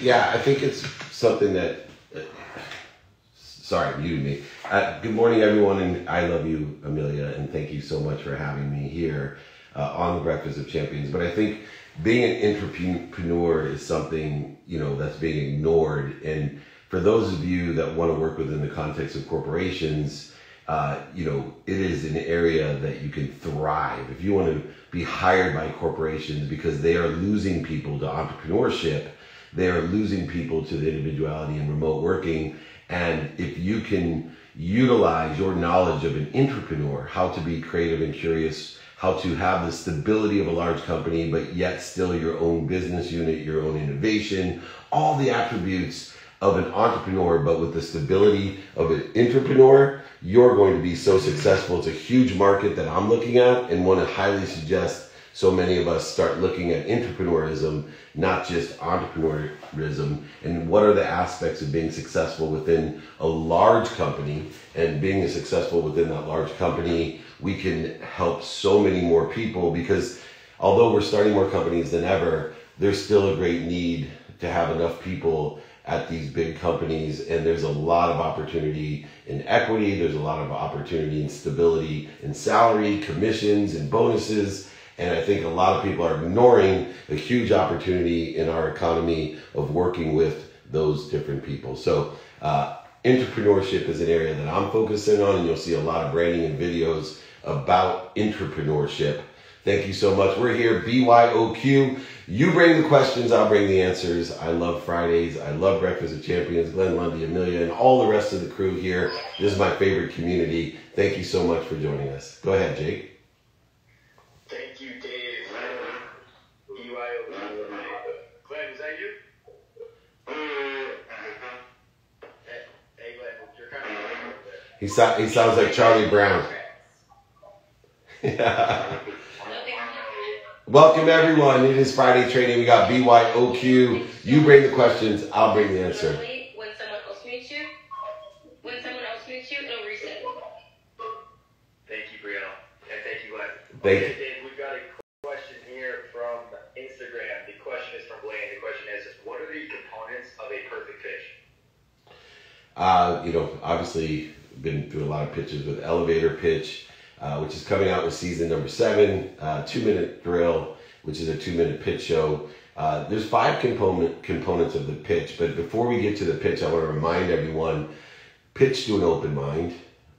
Yeah, I think it's something that. Uh, sorry, you me. Uh, good morning, everyone, and I love you, Amelia, and thank you so much for having me here uh, on the Breakfast of Champions. But I think being an entrepreneur is something you know that's being ignored, and for those of you that want to work within the context of corporations. Uh, you know, it is an area that you can thrive. If you want to be hired by corporations because they are losing people to entrepreneurship, they are losing people to the individuality and remote working. And if you can utilize your knowledge of an entrepreneur, how to be creative and curious, how to have the stability of a large company, but yet still your own business unit, your own innovation, all the attributes of an entrepreneur, but with the stability of an entrepreneur, you're going to be so successful. It's a huge market that I'm looking at and want to highly suggest so many of us start looking at entrepreneurism, not just entrepreneurism, and what are the aspects of being successful within a large company? And being successful within that large company. We can help so many more people because although we're starting more companies than ever, there's still a great need to have enough people at these big companies. And there's a lot of opportunity in equity. There's a lot of opportunity in stability in salary commissions and bonuses and I think a lot of people are ignoring the huge opportunity in our economy of working with those different people. So, uh, entrepreneurship is an area that I'm focusing on, and you'll see a lot of branding and videos about entrepreneurship. Thank you so much. We're here, BYOQ. You bring the questions, I'll bring the answers. I love Fridays. I love Breakfast of Champions, Glenn Lundy, Amelia, and all the rest of the crew here. This is my favorite community. Thank you so much for joining us. Go ahead, Jake. He, so, he sounds like Charlie Brown. yeah. Welcome everyone. It is Friday training. We got BYOQ. You bring the questions. I'll bring the answer. When someone else meets you, when someone else meets you, it'll reset. Thank you, Brianna, and thank you, Glenn. Thank okay, you. Dave, we've got a question here from Instagram. The question is from Blaine. The question is, what are the components of a perfect pitch? Uh, you know, obviously been through a lot of pitches with elevator pitch, uh, which is coming out with season number seven, uh, two minute drill, which is a two minute pitch show. Uh, there's five component components of the pitch, but before we get to the pitch, I want to remind everyone: pitch to an open mind.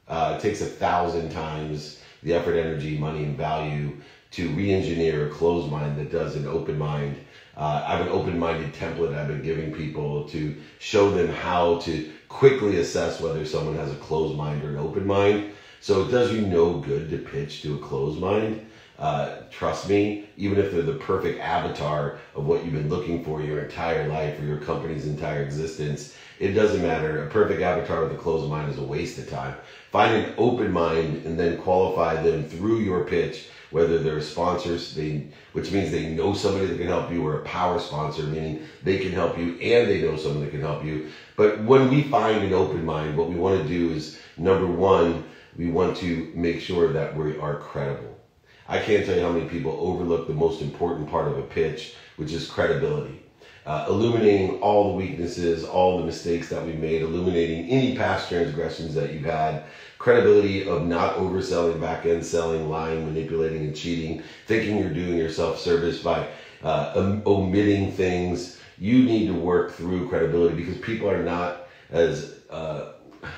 Uh, it takes a thousand times the effort, energy, money, and value to re-engineer a closed mind that does an open mind. Uh, I have an open-minded template I've been giving people to show them how to quickly assess whether someone has a closed mind or an open mind. So it does you no good to pitch to a closed mind. Uh, trust me, even if they're the perfect avatar of what you've been looking for your entire life or your company's entire existence, it doesn't matter. A perfect avatar with a closed mind is a waste of time. Find an open mind and then qualify them through your pitch, whether they're sponsors, they, which means they know somebody that can help you, or a power sponsor, meaning they can help you and they know someone that can help you. But when we find an open mind, what we want to do is number one, we want to make sure that we are credible. I can't tell you how many people overlook the most important part of a pitch, which is credibility. Uh, illuminating all the weaknesses, all the mistakes that we've made, illuminating any past transgressions that you've had, credibility of not overselling, back end selling, lying, manipulating, and cheating, thinking you're doing yourself service by uh, omitting things, you need to work through credibility because people are not as uh,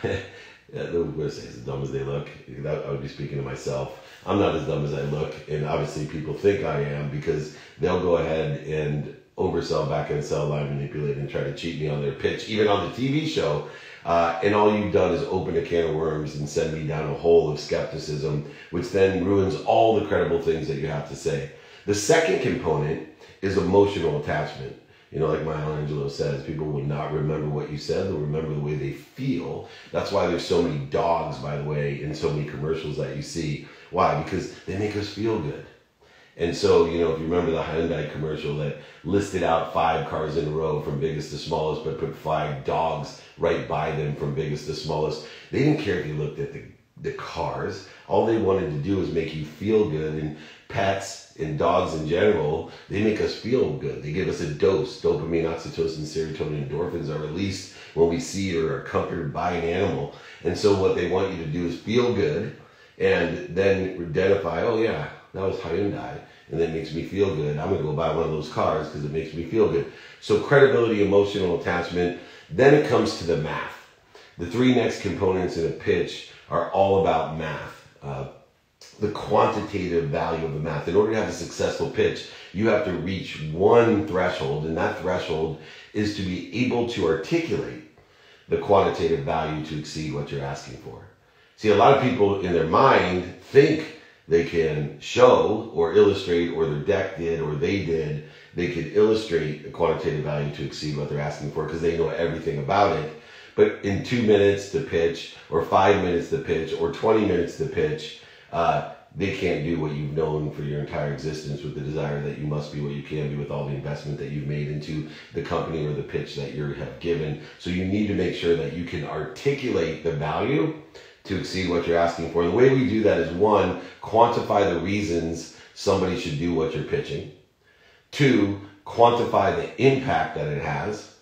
yeah, going to say as dumb as they look. I would be speaking to myself. I'm not as dumb as I look, and obviously people think I am because they'll go ahead and oversell, back and sell, line manipulate, and try to cheat me on their pitch, even on the TV show. Uh, and all you've done is open a can of worms and send me down a hole of skepticism, which then ruins all the credible things that you have to say. The second component is emotional attachment. You know, like Maya Angelou says, people will not remember what you said, they'll remember the way they feel. That's why there's so many dogs, by the way, in so many commercials that you see. Why? Because they make us feel good. And so, you know, if you remember the Hyundai commercial that listed out five cars in a row from biggest to smallest, but put five dogs right by them from biggest to smallest, they didn't care if you looked at the the cars. All they wanted to do was make you feel good. And pets and dogs in general, they make us feel good. They give us a dose. Dopamine, oxytocin, serotonin, endorphins are released when we see or are comforted by an animal. And so what they want you to do is feel good and then identify, oh yeah, that was Hyundai. And that makes me feel good. I'm to go buy one of those cars because it makes me feel good. So credibility, emotional attachment. Then it comes to the math. The three next components in a pitch are all about math. Uh, the quantitative value of the math. In order to have a successful pitch, you have to reach one threshold, and that threshold is to be able to articulate the quantitative value to exceed what you're asking for. See, a lot of people in their mind think they can show or illustrate, or their deck did, or they did, they could illustrate a quantitative value to exceed what they're asking for because they know everything about it. But in two minutes to pitch, or five minutes to pitch, or 20 minutes to pitch, uh, they can't do what you've known for your entire existence with the desire that you must be what you can be with all the investment that you've made into the company or the pitch that you have given. So you need to make sure that you can articulate the value to exceed what you're asking for. The way we do that is one, quantify the reasons somebody should do what you're pitching. Two, quantify the impact that it has.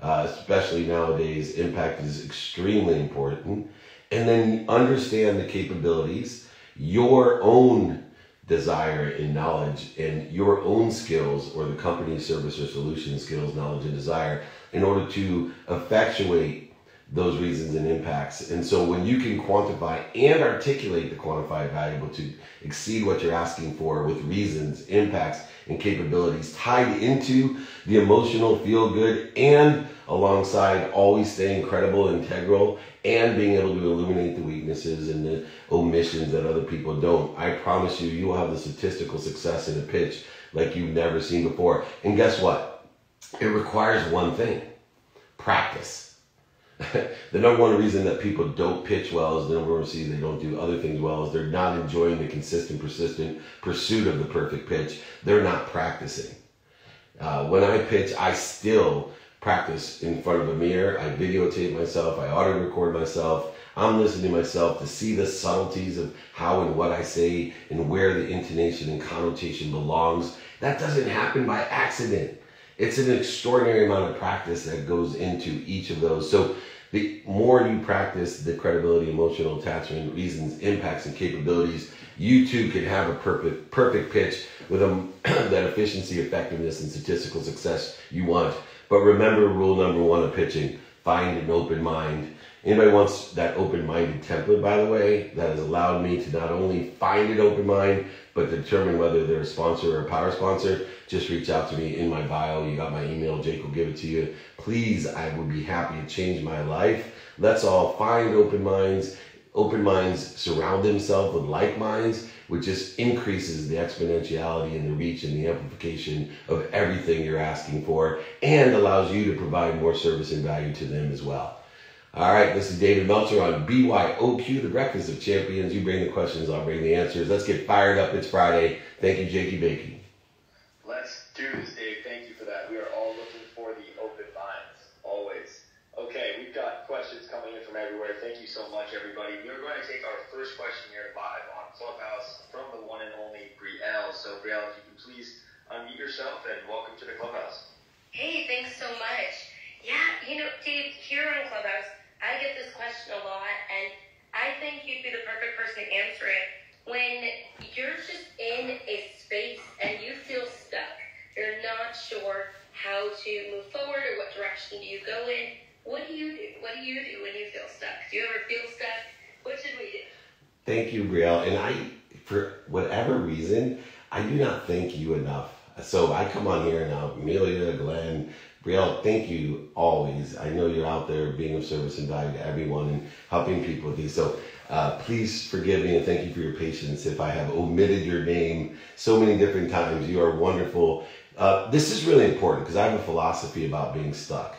Uh, especially nowadays, impact is extremely important. And then understand the capabilities, your own desire and knowledge, and your own skills, or the company's service or solution skills, knowledge, and desire, in order to effectuate those reasons and impacts. And so when you can quantify and articulate the quantified value to exceed what you're asking for with reasons, impacts, and capabilities tied into the emotional feel good and alongside always staying credible, integral, and being able to illuminate the weaknesses and the omissions that other people don't. I promise you, you will have the statistical success in a pitch like you've never seen before. And guess what? It requires one thing practice. the number one reason that people don't pitch well is the number one reason they don't do other things well is they're not enjoying the consistent, persistent pursuit of the perfect pitch. They're not practicing. Uh, when I pitch, I still practice in front of a mirror. I videotape myself. I auto record myself. I'm listening to myself to see the subtleties of how and what I say and where the intonation and connotation belongs. That doesn't happen by accident. It's an extraordinary amount of practice that goes into each of those. So the more you practice the credibility, emotional attachment, reasons, impacts, and capabilities, you too can have a perfect perfect pitch with a, that efficiency, effectiveness, and statistical success you want. But remember rule number one of pitching: find an open mind. Anybody wants that open-minded template, by the way, that has allowed me to not only find an open mind, but determine whether they're a sponsor or a power sponsor, just reach out to me in my bio. You got my email. Jake will give it to you. Please, I would be happy to change my life. Let's all find open minds. Open minds surround themselves with like minds, which just increases the exponentiality and the reach and the amplification of everything you're asking for and allows you to provide more service and value to them as well. All right, this is David Meltzer on BYOQ, the Breakfast of Champions. You bring the questions, I'll bring the answers. Let's get fired up. It's Friday. Thank you, Jakey Bakey. This, Dave. Thank you for that. We are all looking for the open minds, always. Okay, we've got questions coming in from everywhere. Thank you so much, everybody. We're going to take our first question here live on Clubhouse from the one and only Brielle. So, Brielle, if you can please unmute yourself and welcome to the Clubhouse. Hey, thanks so much. Yeah, you know, Dave, here on Clubhouse, I get this question a lot, and I think you'd be the perfect person to answer it. When you're just in a space and you feel stuck, you're not sure how to move forward or what direction do you go in. What do you do? What do you do when you feel stuck? Do you ever feel stuck? What should we do? Thank you, Brielle. And I, for whatever reason, I do not thank you enough. So I come on here now, Amelia, Glenn, Brielle, thank you always. I know you're out there being of service and value to everyone and helping people with these. So uh, please forgive me and thank you for your patience if I have omitted your name so many different times. You are wonderful. Uh, this is really important because I have a philosophy about being stuck.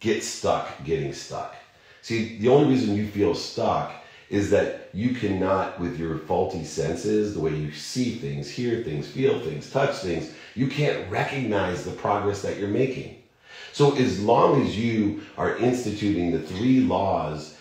Get stuck getting stuck. See, the only reason you feel stuck is that you cannot, with your faulty senses, the way you see things, hear things, feel things, touch things, you can't recognize the progress that you're making. So, as long as you are instituting the three laws,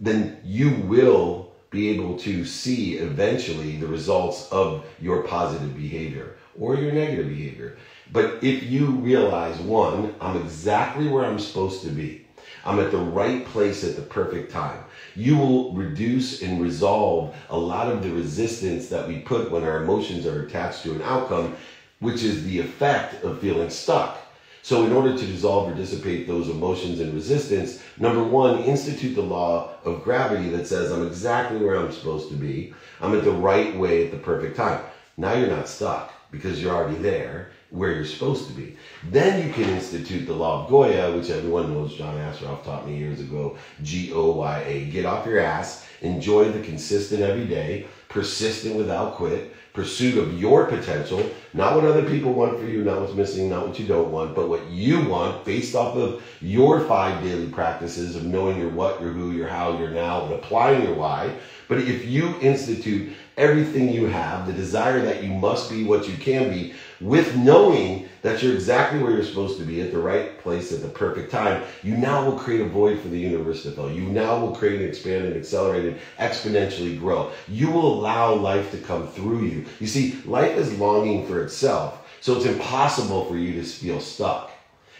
then you will be able to see eventually the results of your positive behavior or your negative behavior. But if you realize, one, I'm exactly where I'm supposed to be, I'm at the right place at the perfect time. You will reduce and resolve a lot of the resistance that we put when our emotions are attached to an outcome, which is the effect of feeling stuck. So, in order to dissolve or dissipate those emotions and resistance, number one, institute the law of gravity that says I'm exactly where I'm supposed to be. I'm at the right way at the perfect time. Now you're not stuck because you're already there where you're supposed to be. Then you can institute the law of Goya, which everyone knows John Assaraf taught me years ago G O Y A. Get off your ass, enjoy the consistent every day, persistent without quit, pursuit of your potential, not what other people want for you, not what's missing, not what you don't want, but what you want based off of your five daily practices of knowing your what, your who, your how, your now, and applying your why. But if you institute everything you have, the desire that you must be what you can be, with knowing that you're exactly where you're supposed to be at the right place at the perfect time, you now will create a void for the universe to fill. You now will create and expand and accelerate and exponentially grow. You will allow life to come through you. You see, life is longing for itself, so it's impossible for you to feel stuck.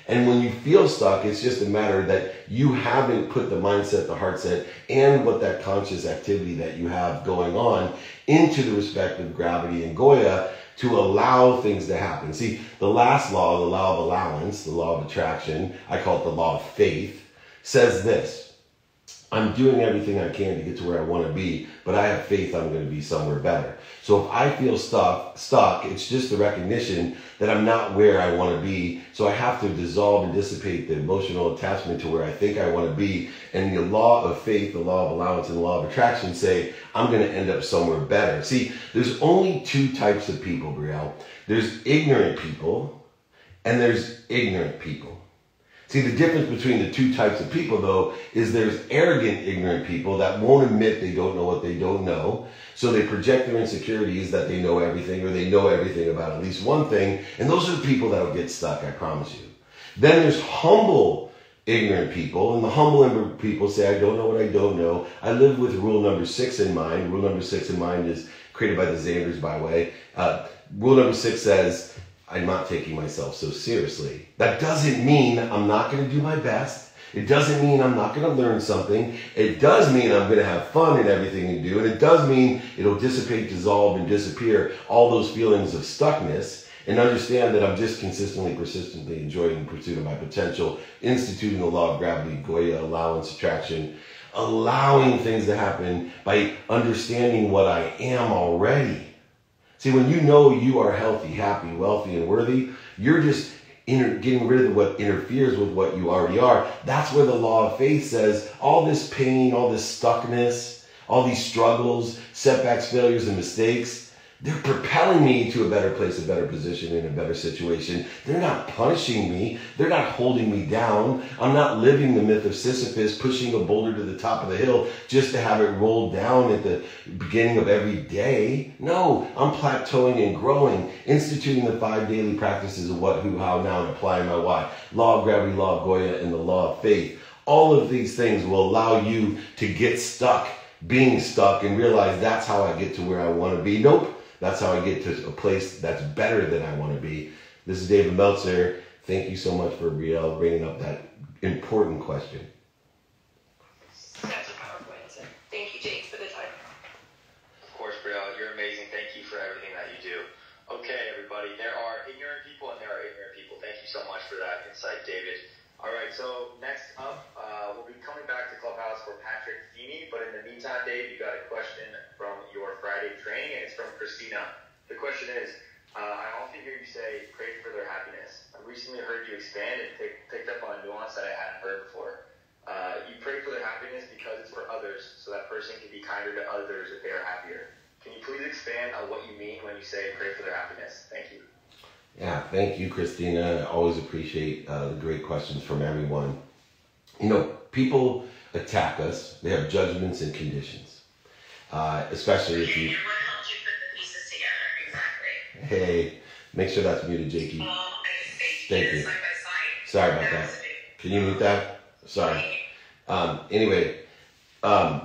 And when you feel stuck, it's just a matter that you haven't put the mindset, the heart set, and what that conscious activity that you have going on into the respective gravity and Goya to allow things to happen. See, the last law, the law of allowance, the law of attraction, I call it the law of faith, says this. I'm doing everything I can to get to where I want to be, but I have faith I'm going to be somewhere better. So if I feel stuck, stuck, it's just the recognition that I'm not where I want to be. So I have to dissolve and dissipate the emotional attachment to where I think I want to be. And the law of faith, the law of allowance, and the law of attraction say I'm going to end up somewhere better. See, there's only two types of people, Brielle. There's ignorant people and there's ignorant people. See, the difference between the two types of people, though, is there's arrogant, ignorant people that won't admit they don't know what they don't know. So they project their insecurities that they know everything or they know everything about at least one thing. And those are the people that'll get stuck, I promise you. Then there's humble, ignorant people. And the humble people say, I don't know what I don't know. I live with rule number six in mind. Rule number six in mind is created by the Zanders, by the way. Uh, rule number six says, I'm not taking myself so seriously. That doesn't mean I'm not going to do my best. It doesn't mean I'm not going to learn something. It does mean I'm going to have fun in everything you do. And it does mean it'll dissipate, dissolve, and disappear all those feelings of stuckness. And understand that I'm just consistently, persistently enjoying the pursuit of my potential, instituting the law of gravity, Goya, allowance, attraction, allowing things to happen by understanding what I am already See, when you know you are healthy, happy, wealthy, and worthy, you're just inter- getting rid of what interferes with what you already are. That's where the law of faith says all this pain, all this stuckness, all these struggles, setbacks, failures, and mistakes they're propelling me to a better place, a better position, in a better situation. They're not punishing me. They're not holding me down. I'm not living the myth of Sisyphus, pushing a boulder to the top of the hill just to have it roll down at the beginning of every day. No, I'm plateauing and growing, instituting the five daily practices of what, who, how, now, and applying my why. Law of gravity, law of Goya, and the law of faith. All of these things will allow you to get stuck being stuck and realize that's how I get to where I want to be. Nope. That's how I get to a place that's better than I want to be. This is David Meltzer. Thank you so much for Brielle bringing up that important question. That's a powerful answer. Thank you, Jake, for the time. Of course, Brielle, you're amazing. Thank you for everything that you do. Okay, everybody, there are ignorant people and there are ignorant people. Thank you so much for that insight, David. All right, so next up, uh, we'll be coming back to Clubhouse for Patrick Feeney, but in the meantime, Dave, you got a question from your Friday training, and it's from Christina. The question is, uh, I often hear you say, pray for their happiness. I recently heard you expand and pick, picked up on a nuance that I hadn't heard before. Uh, you pray for their happiness because it's for others, so that person can be kinder to others if they are happier. Can you please expand on what you mean when you say pray for their happiness? Thank you. Yeah, thank you, Christina. I always appreciate uh, the great questions from everyone. You know, people attack us, they have judgments and conditions uh, especially if you. And what helped you put the pieces together exactly? Hey, make sure that's muted, Jakey. Um, Thank you. Side side. Sorry about that. Can you mute that? Sorry. Um, anyway, um,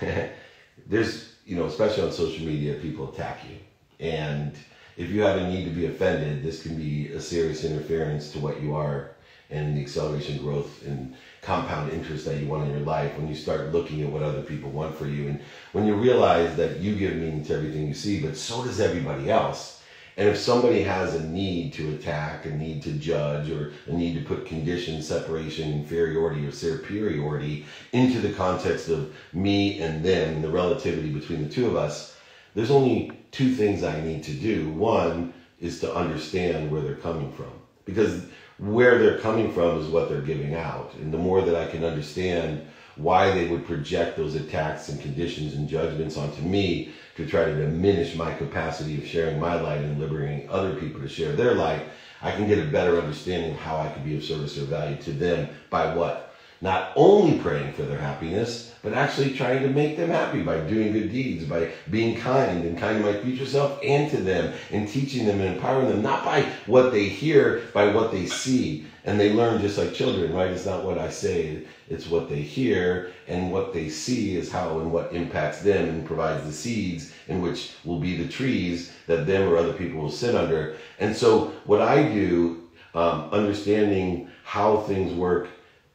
there's you know especially on social media people attack you and if you have a need to be offended this can be a serious interference to what you are and the acceleration growth and compound interest that you want in your life when you start looking at what other people want for you. And when you realize that you give meaning to everything you see but so does everybody else. And if somebody has a need to attack a need to judge or a need to put condition separation inferiority or superiority into the context of me and them the relativity between the two of us there's only two things i need to do. One is to understand where they're coming from because where they're coming from is what they're giving out. And the more that I can understand why they would project those attacks and conditions and judgments onto me to try to diminish my capacity of sharing my light and liberating other people to share their light, I can get a better understanding of how I could be of service or value to them by what? Not only praying for their happiness, but actually trying to make them happy by doing good deeds, by being kind and kind to my future self and to them, and teaching them and empowering them, not by what they hear, by what they see. And they learn just like children, right? It's not what I say, it's what they hear, and what they see is how and what impacts them and provides the seeds in which will be the trees that them or other people will sit under. And so, what I do, um, understanding how things work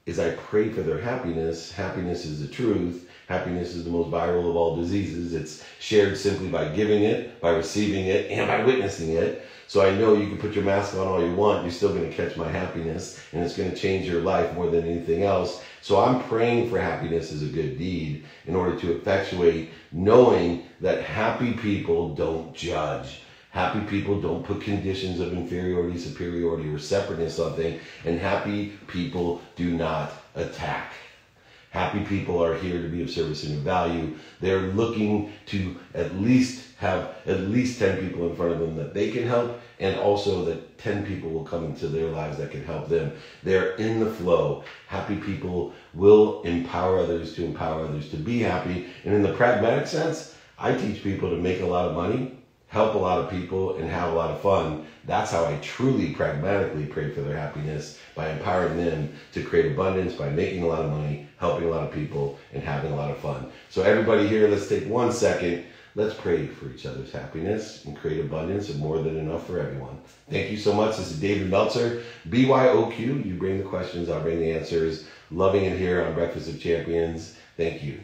is I pray for their happiness. Happiness is the truth. Happiness is the most viral of all diseases. It's shared simply by giving it, by receiving it, and by witnessing it. So I know you can put your mask on all you want, you're still going to catch my happiness, and it's going to change your life more than anything else. So I'm praying for happiness as a good deed in order to effectuate knowing that happy people don't judge. Happy people don't put conditions of inferiority, superiority, or separateness on things, and happy people do not attack. Happy people are here to be of service and of value. They're looking to at least have at least 10 people in front of them that they can help, and also that 10 people will come into their lives that can help them. They're in the flow. Happy people will empower others to empower others to be happy. And in the pragmatic sense, I teach people to make a lot of money help a lot of people and have a lot of fun. That's how I truly pragmatically pray for their happiness by empowering them to create abundance by making a lot of money, helping a lot of people, and having a lot of fun. So, everybody here, let's take one second. Let's pray for each other's happiness and create abundance and more than enough for everyone. Thank you so much. This is David Meltzer, BYOQ. You bring the questions, I'll bring the answers. Loving it here on Breakfast of Champions. Thank you.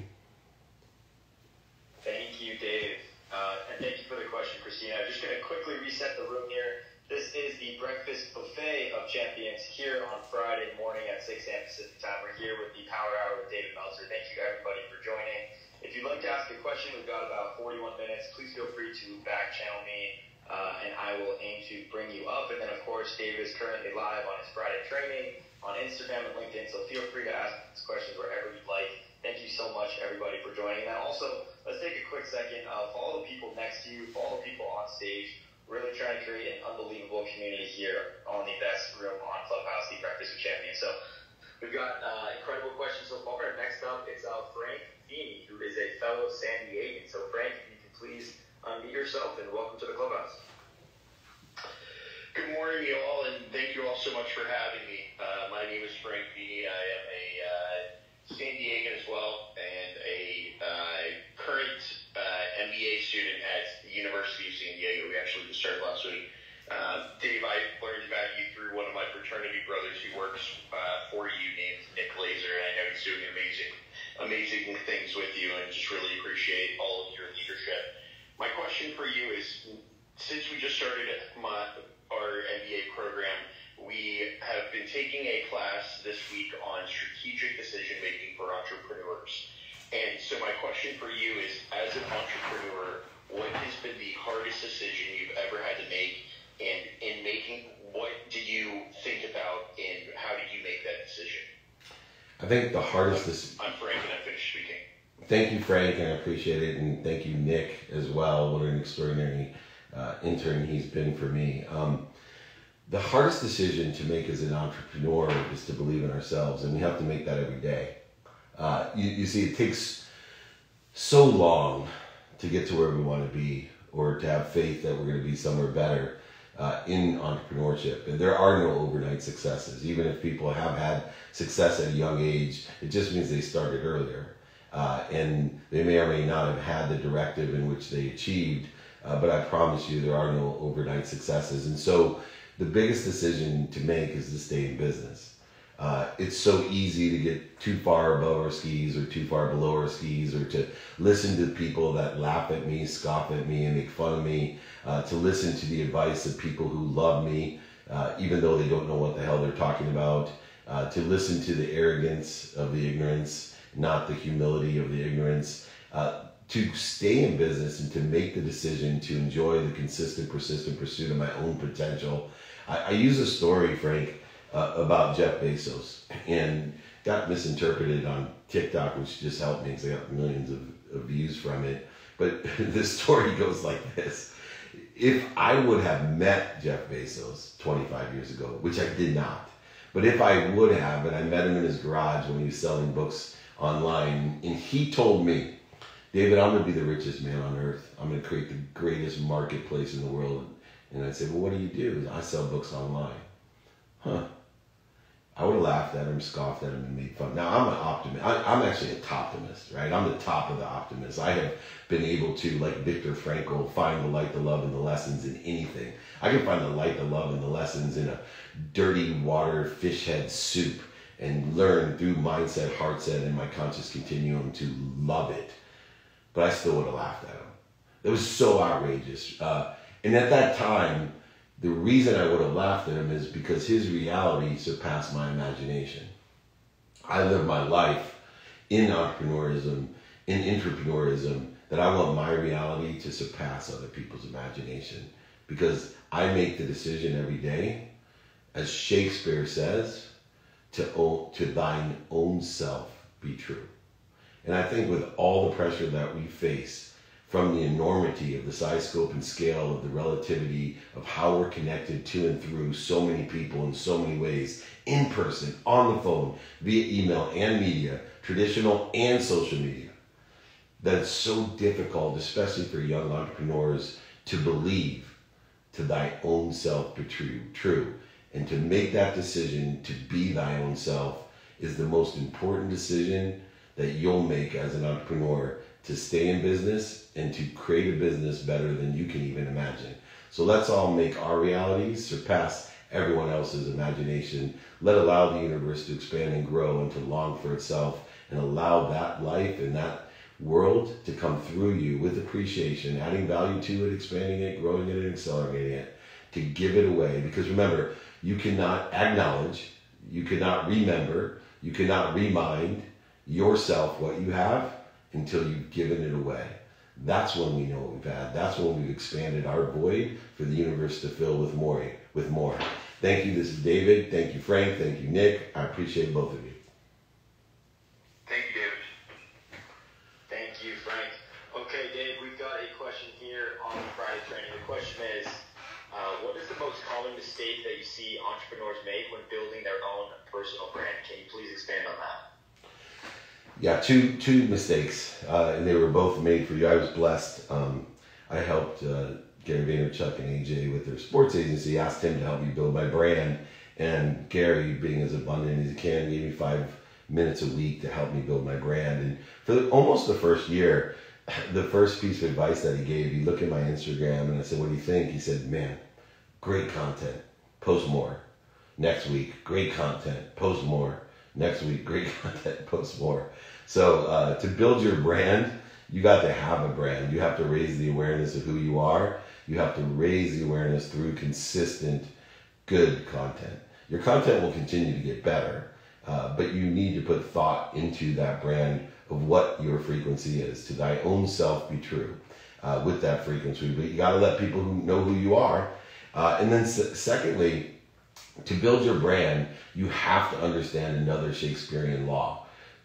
Here on Friday morning at 6 a.m. Pacific time. We're here with the Power Hour with David Meltzer. Thank you everybody for joining. If you'd like to ask a question, we've got about 41 minutes. Please feel free to back channel me, uh, and I will aim to bring you up. And then, of course, David is currently live on his Friday training on Instagram and LinkedIn, so feel free to ask questions wherever you'd like. Thank you so much, everybody, for joining. And also, let's take a quick second. Uh, follow the people next to you, follow the people on stage really trying to create an unbelievable community here on the best room on Clubhouse, the Breakfast with Champions. So we've got uh, incredible questions so far. Next up, it's uh, Frank Feeney, who is a fellow San Diegan. So Frank, if you can please unmute yourself and welcome to the Clubhouse. Good morning, you all, and thank you all so much for having me. Uh, my name is Frank Feeney. I am a uh, San Diegan as well, and a uh, current uh, MBA student at University of San Diego. We actually just started last week. Uh, Dave, I learned about you through one of my fraternity brothers who works uh, for you named Nick Laser, and I know he's doing amazing, amazing things with you, and just really appreciate all of your leadership. My question for you is, since we just started my, our MBA program, we have been taking a class this week on strategic decision making for entrepreneurs. And so my question for you is, as an entrepreneur, what has been the hardest decision you've ever had to make? And in making, what did you think about and how did you make that decision? I think the hardest decision. I'm Frank and I finished speaking. Thank you, Frank, and I appreciate it. And thank you, Nick, as well. What an extraordinary uh, intern he's been for me. Um, the hardest decision to make as an entrepreneur is to believe in ourselves, and we have to make that every day. Uh, you, you see, it takes so long to get to where we want to be or to have faith that we're going to be somewhere better uh, in entrepreneurship. And there are no overnight successes. Even if people have had success at a young age, it just means they started earlier. uh, and they may or may not have had the directive in which they achieved. Uh, but I promise you, there are no overnight successes. And so, the biggest decision to make is to stay in business. Uh, it's so easy to get too far above our skis or too far below our skis or to listen to people that laugh at me, scoff at me, and make fun of me, uh, to listen to the advice of people who love me, uh, even though they don't know what the hell they're talking about, uh, to listen to the arrogance of the ignorance, not the humility of the ignorance. Uh, to stay in business and to make the decision to enjoy the consistent, persistent pursuit of my own potential. I, I use a story, Frank, uh, about Jeff Bezos and got misinterpreted on TikTok, which just helped me because I got millions of, of views from it. But this story goes like this. If I would have met Jeff Bezos 25 years ago, which I did not, but if I would have, and I met him in his garage when he was selling books online, and he told me, David, I'm going to be the richest man on earth. I'm going to create the greatest marketplace in the world. And I said, Well, what do you do? I sell books online. Huh. I would have laughed at him, scoffed at him, and made fun. Now I'm an optimist. I, am actually a toptimist, right? I'm the top of the optimists. I have been able to, like Viktor Frankl, find the light, the love, and the lessons in anything. I can find the light, the love, and the lessons in a dirty water fish head soup, and learn through mindset, heart set, and my conscious continuum to love it. But I still would have laughed at him. It was so outrageous. Uh, and at that time, the reason I would have laughed at him is because his reality surpassed my imagination. I live my life in entrepreneurism, in entrepreneurism, that I want my reality to surpass other people's imagination. Because I make the decision every day, as Shakespeare says, to, own, to thine own self be true. And I think with all the pressure that we face, from the enormity of the size, scope, and scale of the relativity of how we're connected to and through so many people in so many ways, in person, on the phone, via email and media, traditional and social media. That it's so difficult, especially for young entrepreneurs, to believe to thy own self be true, true. And to make that decision to be thy own self is the most important decision that you'll make as an entrepreneur to stay in business and to create a business better than you can even imagine. So let's all make our realities surpass everyone else's imagination. Let allow the universe to expand and grow and to long for itself and allow that life and that world to come through you with appreciation, adding value to it, expanding it, growing it, and accelerating it, to give it away. Because remember, you cannot acknowledge, you cannot remember, you cannot remind yourself what you have until you've given it away. That's when we know what we've had. That's when we've expanded our void for the universe to fill with more. With more. Thank you. This is David. Thank you, Frank. Thank you, Nick. I appreciate both of you. Thank you, David. Thank you, Frank. Okay, Dave, we've got a question here on Friday training. The question is, uh, what is the most common mistake that you see entrepreneurs make when building their own personal brand? Can you please expand on that? Yeah, two two mistakes, uh, and they were both made for you. I was blessed. Um, I helped uh, Gary Vaynerchuk and AJ with their sports agency. Asked him to help me build my brand, and Gary, being as abundant as he can, gave me five minutes a week to help me build my brand. And for the, almost the first year, the first piece of advice that he gave, he looked at my Instagram and I said, "What do you think?" He said, "Man, great content. Post more." Next week, great content. Post more. Next week, great content. Post more. So uh, to build your brand, you got to have a brand. You have to raise the awareness of who you are. You have to raise the awareness through consistent, good content. Your content will continue to get better, uh, but you need to put thought into that brand of what your frequency is. To thy own self be true uh, with that frequency. But you got to let people who know who you are. Uh, and then, secondly, to build your brand, you have to understand another Shakespearean law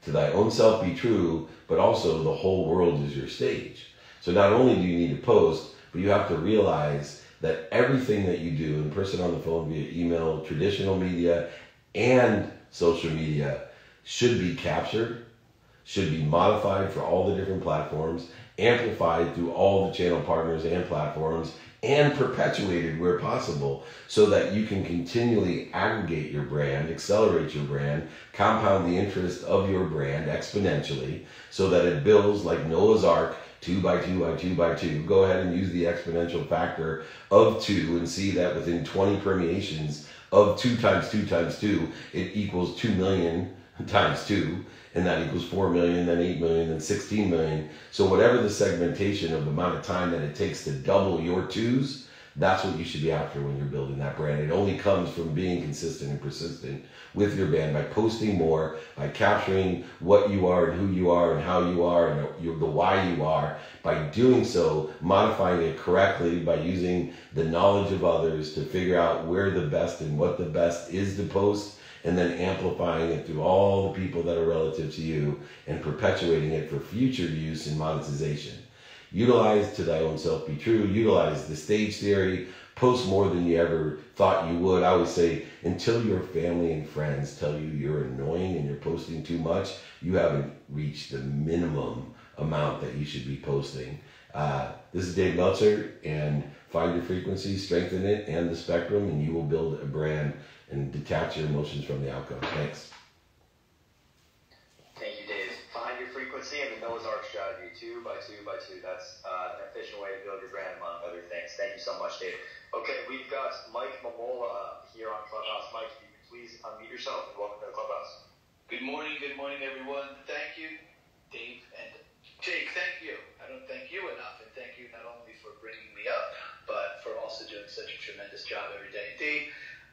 to thy own self be true, but also the whole world is your stage. So not only do you need to post, but you have to realize that everything that you do in person on the phone via email, traditional media, and social media should be captured, should be modified for all the different platforms, amplified through all the channel partners and platforms, and perpetuated where possible so that you can continually aggregate your brand, accelerate your brand, compound the interest of your brand exponentially so that it builds like Noah's Ark two by two by two by two. Go ahead and use the exponential factor of two and see that within 20 permeations of two times two times two, it equals two million times two and that equals 4 million, then 8 million, then 16 million. So whatever the segmentation of the amount of time that it takes to double your twos, that's what you should be after when you're building that brand. It only comes from being consistent and persistent with your band by posting more, by capturing what you are and who you are and how you are and the why you are. By doing so, modifying it correctly by using the knowledge of others to figure out where the best and what the best is to post and then amplifying it through all the people that are relative to you and perpetuating it for future use and monetization. Utilize to thy own self be true. Utilize the stage theory. Post more than you ever thought you would. I always say until your family and friends tell you you're annoying and you're posting too much, you haven't reached the minimum amount that you should be posting. Uh, this is Dave Meltzer, and find your frequency, strengthen it and the spectrum, and you will build a brand and detach your emotions from the outcome. Thanks. Thank you, Dave. Find your frequency and the Noah's Ark strategy, two by two by two. That's uh, an efficient way to build your brand, among other things. Thank you so much, Dave. Okay, we've got Mike Mamola here on Clubhouse. Mike, if you could please unmute yourself and welcome to the Clubhouse. Good morning, good morning, everyone. Thank you, Dave and Jake. Thank you. I don't thank you enough, and thank you not only for bringing me up, but for also doing such a tremendous job every day. Dave,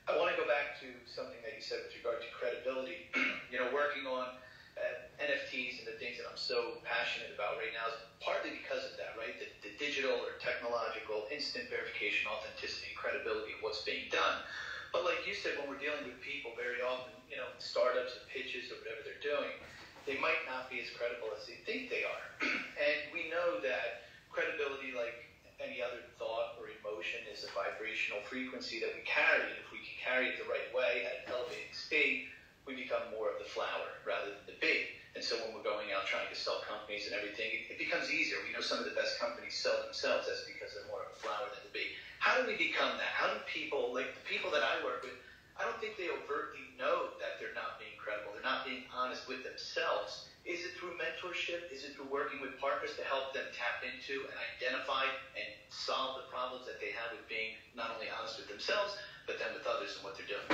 I want to go back to something that you said with regard to credibility. you know, working on uh, NFTs and the things that I'm so passionate about right now is partly because of that, right? The, the digital or technological instant verification, authenticity, and credibility of what's being done. But like you said, when we're dealing with people, very often, you know, startups or pitches or whatever they're doing, they might not be as credible as they think they are. and we know that credibility, like any other thought or emotion, is a vibrational frequency that we carry. And if we can carry it the right way at an elevated state, we become more of the flower rather than the bee. And so when we're going out trying to sell companies and everything, it, it becomes easier. We know some of the best companies sell themselves. That's because they're more of a flower than the bee. How do we become that? How do people, like the people that I work with, I don't think they overtly know that they're not being credible. They're not being honest with themselves. Is it through mentorship? Is it through working with partners to help them tap into and identify and solve the problems that they have with being not only honest with themselves, but then with others and what they're doing.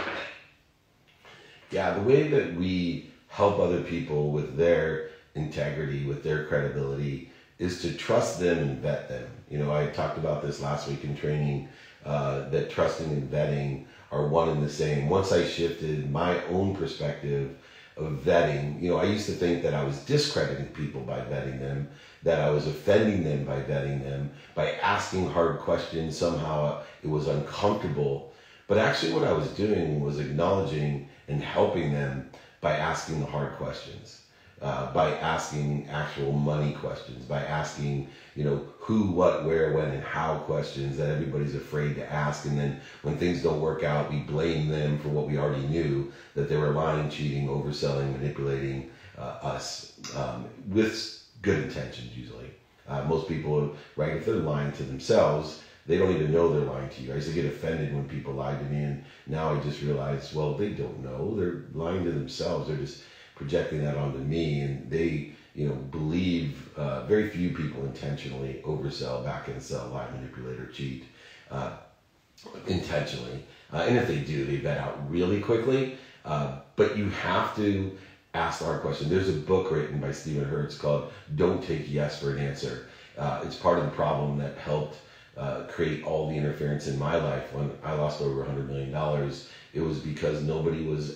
Yeah, the way that we help other people with their integrity, with their credibility, is to trust them and vet them. You know, I talked about this last week in training uh, that trusting and vetting are one and the same. Once I shifted my own perspective of vetting, you know, I used to think that I was discrediting people by vetting them, that I was offending them by vetting them, by asking hard questions. Somehow uh, it was uncomfortable. But actually, what I was doing was acknowledging and helping them by asking the hard questions, uh, by asking actual money questions, by asking, you know, who, what, where, when, and how questions that everybody's afraid to ask. And then when things don't work out, we blame them for what we already knew that they were lying, cheating, overselling, manipulating uh, us um, with good intentions, usually. Uh, most people, right, if they're lying to themselves, they don't even know they're lying to you. I used to get offended when people lied to me, and now I just realize, well, they don't know. They're lying to themselves. They're just projecting that onto me, and they, you know, believe. Uh, very few people intentionally oversell, back and sell, lie, manipulate, or cheat uh, intentionally. Uh, and if they do, they vet out really quickly. Uh, but you have to ask the hard question. There's a book written by Stephen Hurts called "Don't Take Yes for an Answer." Uh, it's part of the problem that helped uh, create all the interference in my life when I lost over $100 million, it was because nobody was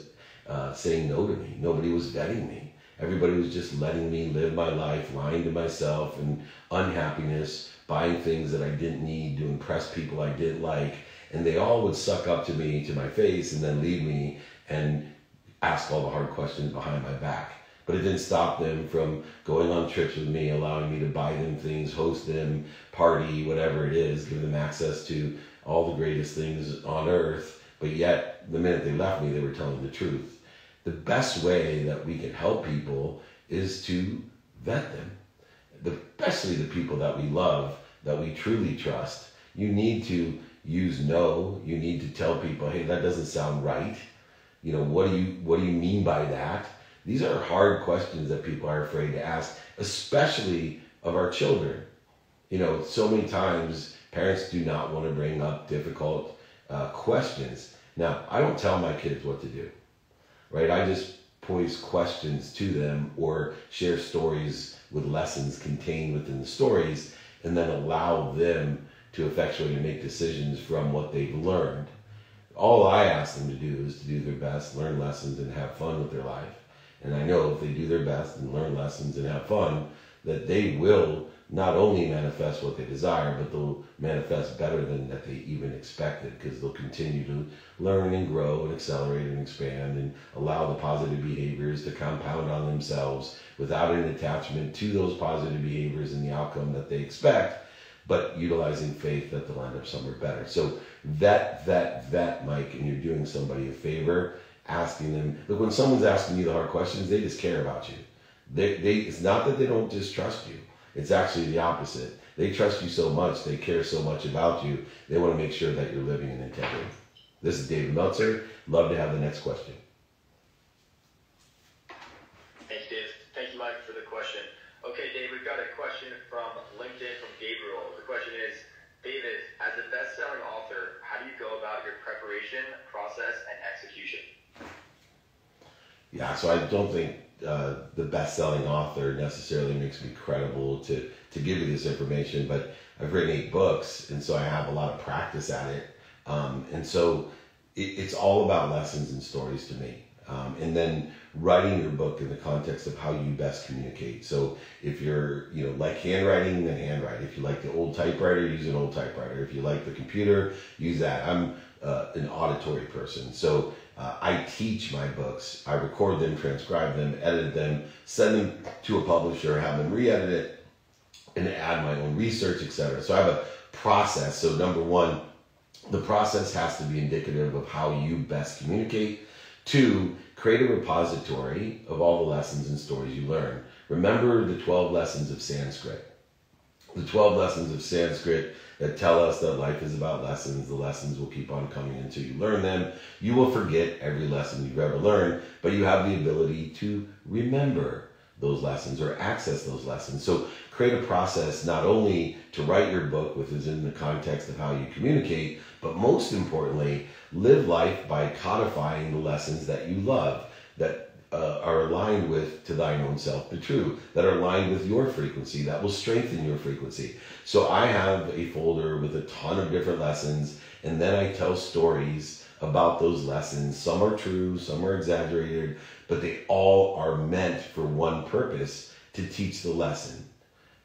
uh, saying no to me. Nobody was vetting me. Everybody was just letting me live my life, lying to myself and unhappiness, buying things that I didn't need to impress people I didn't like. And they all would suck up to me, to my face, and then leave me and ask all the hard questions behind my back but it didn't stop them from going on trips with me, allowing me to buy them things, host them, party, whatever it is, give them access to all the greatest things on earth. But yet, the minute they left me, they were telling the truth. The best way that we can help people is to vet them, especially the people that we love, that we truly trust. You need to use no. You need to tell people, hey, that doesn't sound right. You know, what do you what do you mean by that? These are hard questions that people are afraid to ask, especially of our children. You know, so many times parents do not want to bring up difficult uh, questions. Now, I don't tell my kids what to do, right? I just pose questions to them or share stories with lessons contained within the stories and then allow them to effectually make decisions from what they've learned. All I ask them to do is to do their best, learn lessons, and have fun with their life. And I know if they do their best and learn lessons and have fun, that they will not only manifest what they desire, but they'll manifest better than that they even expected because they'll continue to learn and grow and accelerate and expand and allow the positive behaviors to compound on themselves without an attachment to those positive behaviors and the outcome that they expect, but utilizing faith that they'll end up somewhere better. So vet, vet, vet, Mike, and you're doing somebody a favor, asking them. Look, when someone's asking you the hard questions, they just care about you. They, they, it's not that they don't distrust you it's actually the opposite. They trust you so much, they care so much about you, they want to make sure that you're living in integrity. This is David Meltzer. Love to have the next question. Thanks, Dave. Thank you, Mike, for the question. Okay, Dave, we've got a question from LinkedIn from Gabriel. The question is, David, as a best-selling author, how do you go about your preparation, process, and execution? Yeah, so I don't think uh, the best-selling author necessarily makes me credible to to give you this information, but I've written eight books, and so I have a lot of practice at it. Um, and so it, it's all about lessons and stories to me. Um, and then writing your book in the context of how you best communicate. So if you're, you know, like handwriting, then handwrite. If you like the old typewriter, use an old typewriter. If you like the computer, use that. I'm uh, an auditory person, so uh, I teach my books. I record them, transcribe them, edit them, send them to a publisher, have them re-edit it, and add my own research, etc. So I have a process. So number one, the process has to be indicative of how you best communicate. Two, create a repository of all the lessons and stories you learn. Remember the 12 lessons of Sanskrit. The 12 lessons of Sanskrit that tell us that life is about lessons. The lessons will keep on coming until you learn them. You will forget every lesson you've ever learned, but you have the ability to remember those lessons or access those lessons. So create a process not only to write your book, which is in the context of how you communicate, but most importantly, live life by codifying the lessons that you love, that uh, are aligned with to thine own self be true, that are aligned with your frequency, that will strengthen your frequency. So I have a folder with a ton of different lessons, and then I tell stories about those lessons. Some are true, some are exaggerated, but they all are meant for one purpose to teach the lesson.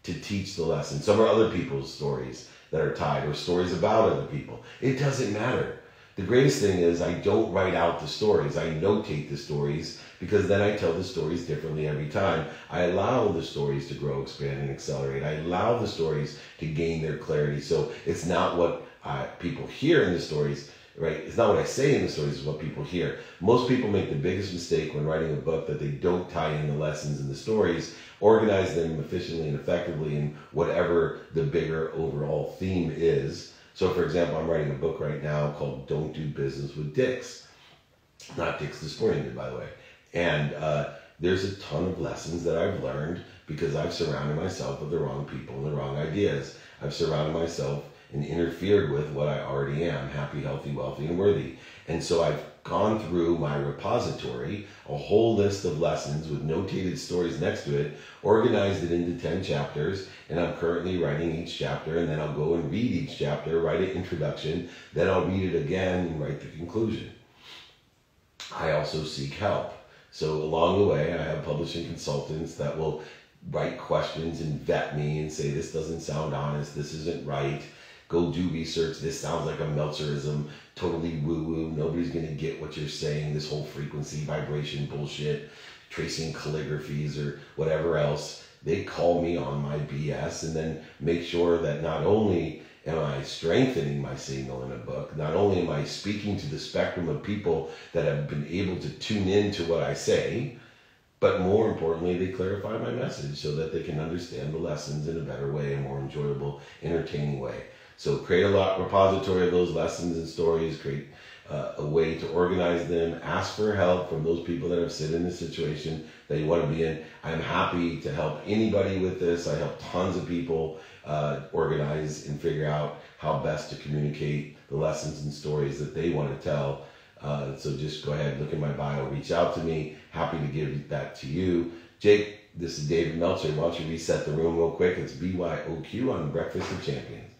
To teach the lesson. Some are other people's stories that are tied, or stories about other people. It doesn't matter. The greatest thing is I don't write out the stories. I notate the stories because then I tell the stories differently every time. I allow the stories to grow, expand, and accelerate. I allow the stories to gain their clarity. So it's not what uh, people hear in the stories, right? It's not what I say in the stories, it's what people hear. Most people make the biggest mistake when writing a book that they don't tie in the lessons in the stories, organize them efficiently and effectively in whatever the bigger overall theme is. So, for example, I'm writing a book right now called Don't Do Business with Dicks. Not Dicks Sporting by the way. And uh, there's a ton of lessons that I've learned because I've surrounded myself with the wrong people and the wrong ideas. I've surrounded myself and interfered with what I already am happy, healthy, wealthy, and worthy. And so I've gone through my repository, a whole list of lessons with notated stories next to it, organized it into 10 chapters, and I'm currently writing each chapter, and then I'll go and read each chapter, write an introduction, then I'll read it again and write the conclusion. I also seek help. So along the way, I have publishing consultants that will write questions and vet me and say, this doesn't sound honest, this isn't right. Go do research. This sounds like a Meltzerism, totally woo woo. Nobody's going to get what you're saying. This whole frequency, vibration bullshit, tracing calligraphies or whatever else. They call me on my BS and then make sure that not only am I strengthening my signal in a book? Not only am I speaking to the spectrum of people that have been able to tune in to what I say, but more importantly, they clarify my message so that they can understand the lessons in a better way, a more enjoyable, entertaining way. So create a lot repository of those lessons and stories. Create uh, a way to organize them. Ask for help from those people that have sit in the situation that you want to be in. I'm happy to help anybody with this. I help tons of people uh, organize and figure out how best to communicate the lessons and stories that they want to tell. Uh, so just go ahead, look at my bio, reach out to me. Happy to give that to you. Jake, this is David Meltzer. Why don't you reset the room real quick? It's BYOQ on Breakfast of Champions.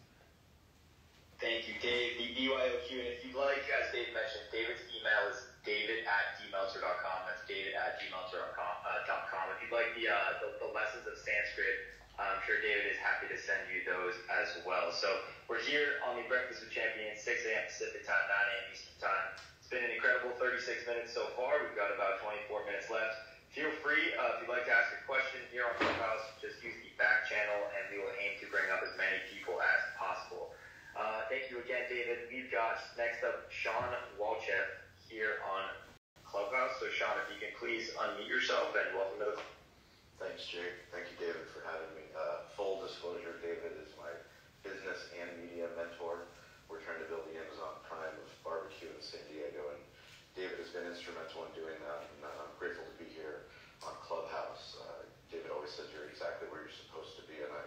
So we're here on the Breakfast with Champions, 6 a.m. Pacific time, 9 a.m. Eastern time. It's been an incredible 36 minutes so far. We've got about 24 minutes left. Feel free, uh, if you'd like to ask a question here on Clubhouse, just use the back channel and we will aim to bring up as many people as possible. Uh, thank you again, David. We've got next up Sean Walchef here on Clubhouse. So, Sean, if you can please unmute yourself and welcome to the Thanks, Jake. Thank you, David, for having me. Uh, full disclosure, David is my business and media mentor. We're trying to build the Amazon Prime of barbecue in San Diego, and David has been instrumental in doing that, and uh, I'm grateful to be here on Clubhouse. Uh, David always says you're exactly where you're supposed to be, and I,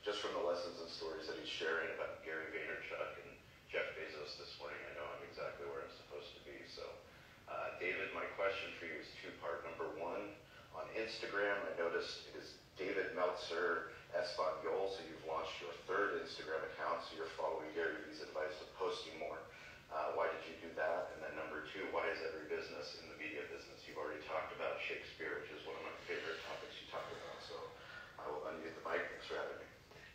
just from the lessons and stories that he's sharing about Gary Vaynerchuk and Jeff Bezos this morning, I know I'm exactly where I'm supposed to be. So, uh, David, my question for you is two-part. Number one, on Instagram, I noticed it is David Meltzer Espanol, so you've launched your third Instagram account, so you're following Gary Vee's advice of posting more. Uh, why did you do that? Two, why is every business in the media business? You've already talked about Shakespeare, which is one of my favorite topics you talk about, so I will unmute the mic. Thanks for having me.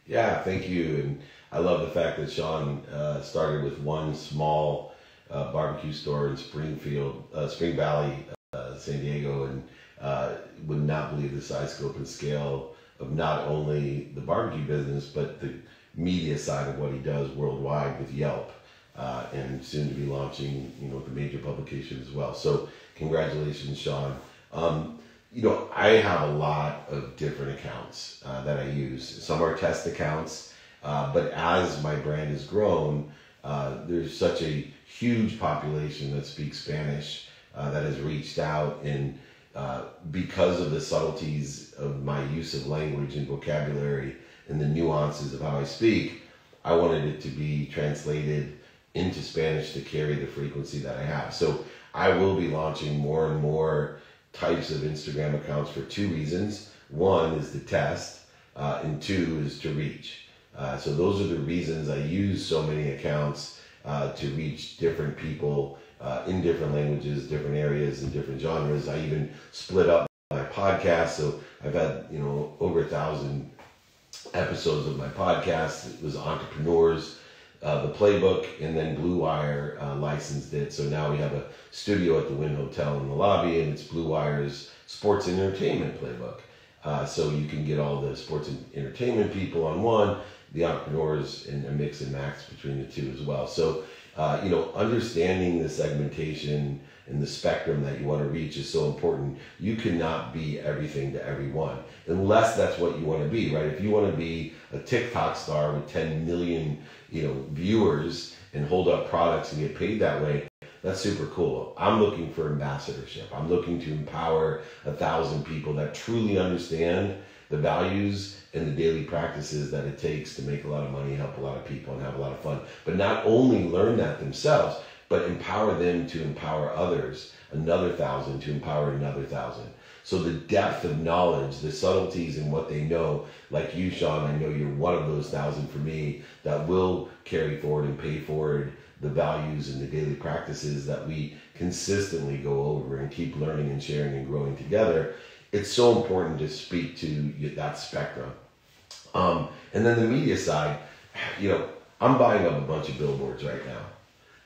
Yeah, thank you. And I love the fact that Sean uh, started with one small uh, barbecue store in Springfield, uh, Spring Valley, uh, San Diego, and uh, would not believe the size, scope, and scale of not only the barbecue business, but the media side of what he does worldwide with Yelp, uh, and soon to be launching, you know, a major publication as well. So, congratulations, Sean. Um, you know, I have a lot of different accounts uh, that I use. Some are test accounts, uh, but as my brand has grown, uh, there's such a huge population that speaks Spanish uh, that has reached out and uh, because of the subtleties of my use of language and vocabulary and the nuances of how I speak, I wanted it to be translated into Spanish to carry the frequency that I have. So I will be launching more and more types of Instagram accounts for two reasons. One is to test, uh, and two is to reach. Uh, so those are the reasons I use so many accounts uh, to reach different people uh, in different languages, different areas, and different genres. I even split up my podcast, so I've had you know over a thousand episodes of my podcast. It was entrepreneurs. Uh, the playbook, and then Blue Wire uh, licensed it. So now we have a studio at the Wynn Hotel in the lobby, and it's Blue Wire's sports and entertainment playbook. Uh, so you can get all the sports and entertainment people on one, the entrepreneurs, and a mix and max between the two as well. So uh, you know, understanding the segmentation and the spectrum that you want to reach is so important. You cannot be everything to everyone unless that's what you want to be, right? If you want to be a TikTok star with 10 million, you know, viewers and hold up products and get paid that way, that's super cool. I'm looking for ambassadorship. I'm looking to empower a thousand people that truly understand the values and the daily practices that it takes to make a lot of money, help a lot of people, and have a lot of fun. But not only learn that themselves, but empower them to empower others, another thousand to empower another thousand. So the depth of knowledge, the subtleties in what they know, like you, Sean, I know you're one of those thousand for me that will carry forward and pay forward the values and the daily practices that we consistently go over and keep learning and sharing and growing together. It's so important to speak to that spectrum um, and then the media side, you know, I'm buying up a bunch of billboards right now.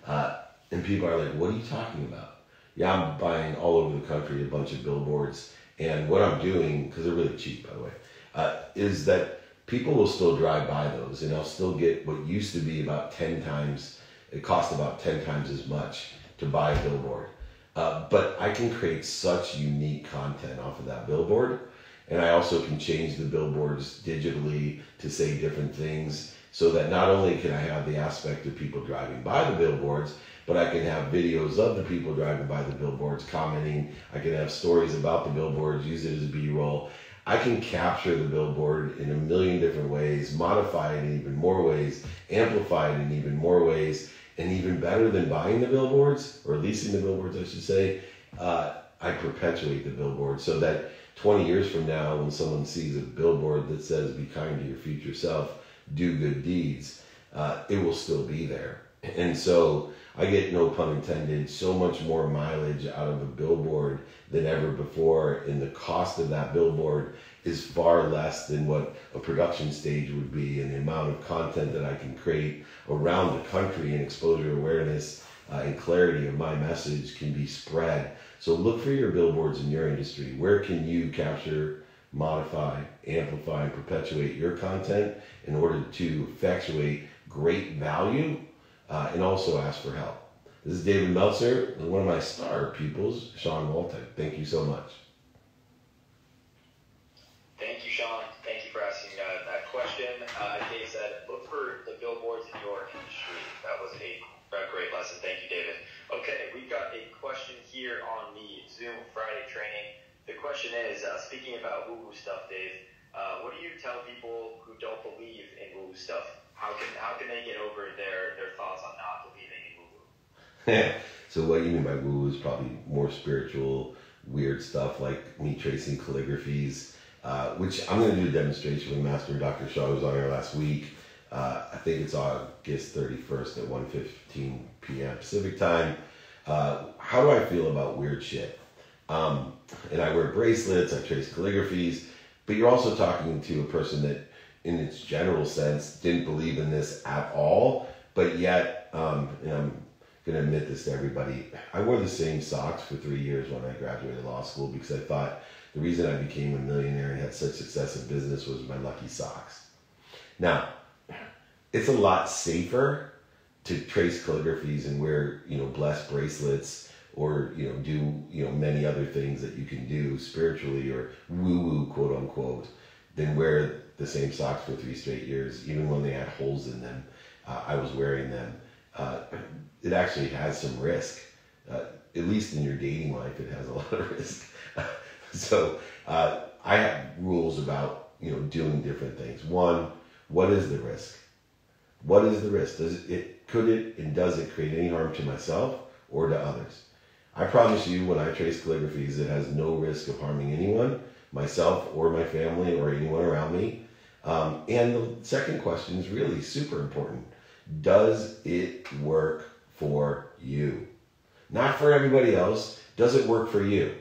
Uh, and people are like, what are you talking about? Yeah, I'm buying all over the country a bunch of billboards. And what I'm doing, because they're really cheap, by the way, uh, is that people will still drive by those and I'll still get what used to be about 10 times, it costs about 10 times as much to buy a billboard. Uh, but I can create such unique content off of that billboard and I also can change the billboards digitally to say different things. so that not only can I have the aspect of people driving by the billboards, but I can have videos of the people driving by the billboards commenting. I can have stories about the billboards, use it as B roll. I can capture the billboard in a million different ways, modify it in even more ways, amplify it in even more ways, and even better than buying the billboards or leasing the billboards, I should say, uh, I perpetuate the billboard so that 20 years from now, when someone sees a billboard that says, Be kind to your future self, do good deeds, uh, it will still be there. And so I get, no pun intended, so much more mileage out of a billboard than ever before. And the cost of that billboard is far less than what a production stage would be. And the amount of content that I can create around the country and exposure awareness uh, and clarity of my message can be spread. So look for your billboards in your industry. Where can you capture, modify, amplify, and perpetuate your content in order to effectuate great value uh, and also ask for help? This is David Meltzer, and one of my star pupils, Sean Walchef. Thank you so much. Thank you, Sean. Thank you for asking uh, that question. Uh, Dave said, look for the billboards in your industry. That was a, a great lesson. Thank you, David. Okay, we've got a question here on the Zoom Friday training. The question is, uh, speaking about woo-woo stuff, Dave, uh, what do you tell people who don't believe in woo-woo stuff? How can how can they get over their, their thoughts on not believing in woo-woo? so what you mean by woo is probably more spiritual, weird stuff like me tracing calligraphies, uh, which I'm going to do a demonstration with Master Dr. Sha, who was on here last week. Uh, I think it's August 31st at 1.15 p.m. Pacific time. Uh, how do I feel about weird shit? Um, and I wear bracelets, I trace calligraphies, but you're also talking to a person that, in its general sense, didn't believe in this at all, but yet, um, and I'm going to admit this to everybody, I wore the same socks for three years when I graduated law school because I thought the reason I became a millionaire and had such success in business was my lucky socks. Now, it's a lot safer to trace calligraphies and wear, you know, blessed bracelets or, you know, do, you know, many other things that you can do spiritually or woo woo, quote unquote, than wear the same socks for three straight years, even when they had holes in them. Uh, I was wearing them. Uh, it actually has some risk. Uh, at least in your dating life, it has a lot of risk. so uh, I have rules about you know doing different things. One, what is the risk? What is the risk? Does it, could it and does it create any harm to myself or to others? I promise you, when I trace calligraphies, it has no risk of harming anyone, myself or my family or anyone around me. Um, and the second question is really super important. Does it work for you? Not for everybody else. Does it work for you?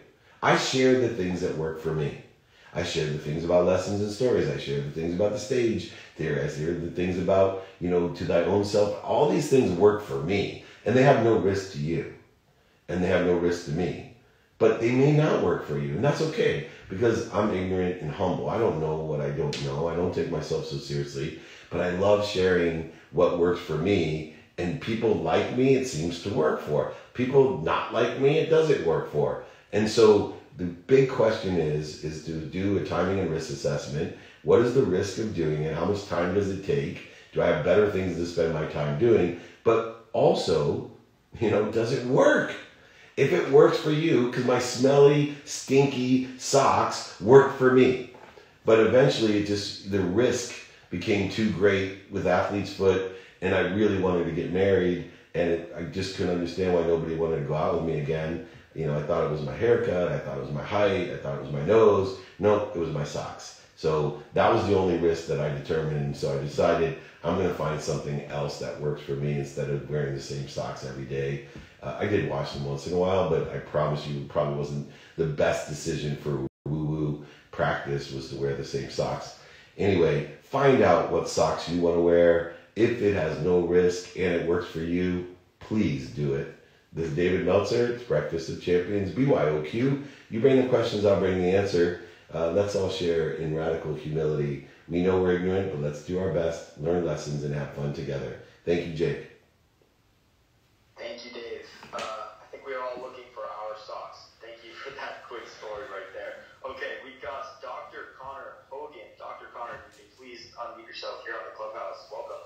I share the things that work for me. I share the things about lessons and stories. I share the things about the stage theory. I share the things about, you know, to thy own self. All these things work for me and they have no risk to you and they have no risk to me. But they may not work for you and that's okay because I'm ignorant and humble. I don't know what I don't know. I don't take myself so seriously, but I love sharing what works for me and people like me, it seems to work for. People not like me, it doesn't work for. And so the big question is, is to do a timing and risk assessment. What is the risk of doing it? How much time does it take? Do I have better things to spend my time doing? But also, you know, does it work? If it works for you, because my smelly, stinky socks work for me. But eventually it just, the risk became too great with athlete's foot and I really wanted to get married and it, I just couldn't understand why nobody wanted to go out with me again. You know, I thought it was my haircut, I thought it was my height, I thought it was my nose. No, it was my socks. So that was the only risk that I determined. So I decided I'm going to find something else that works for me instead of wearing the same socks every day. Uh, I did wash them once in a while, but I promise you, it probably wasn't the best decision for woo woo practice was to wear the same socks. Anyway, find out what socks you want to wear. If it has no risk and it works for you, please do it. This is David Meltzer. It's Breakfast of Champions, BYOQ. You bring the questions, I'll bring the answer. Uh, let's all share in radical humility. We know we're ignorant, but let's do our best, learn lessons, and have fun together. Thank you, Jake. Thank you, Dave. Uh, I think we're all looking for our socks. Thank you for that quick story right there. Okay, we've got Dr. Connor Hogan. Dr. Connor, can you please unmute yourself here on the clubhouse? Welcome.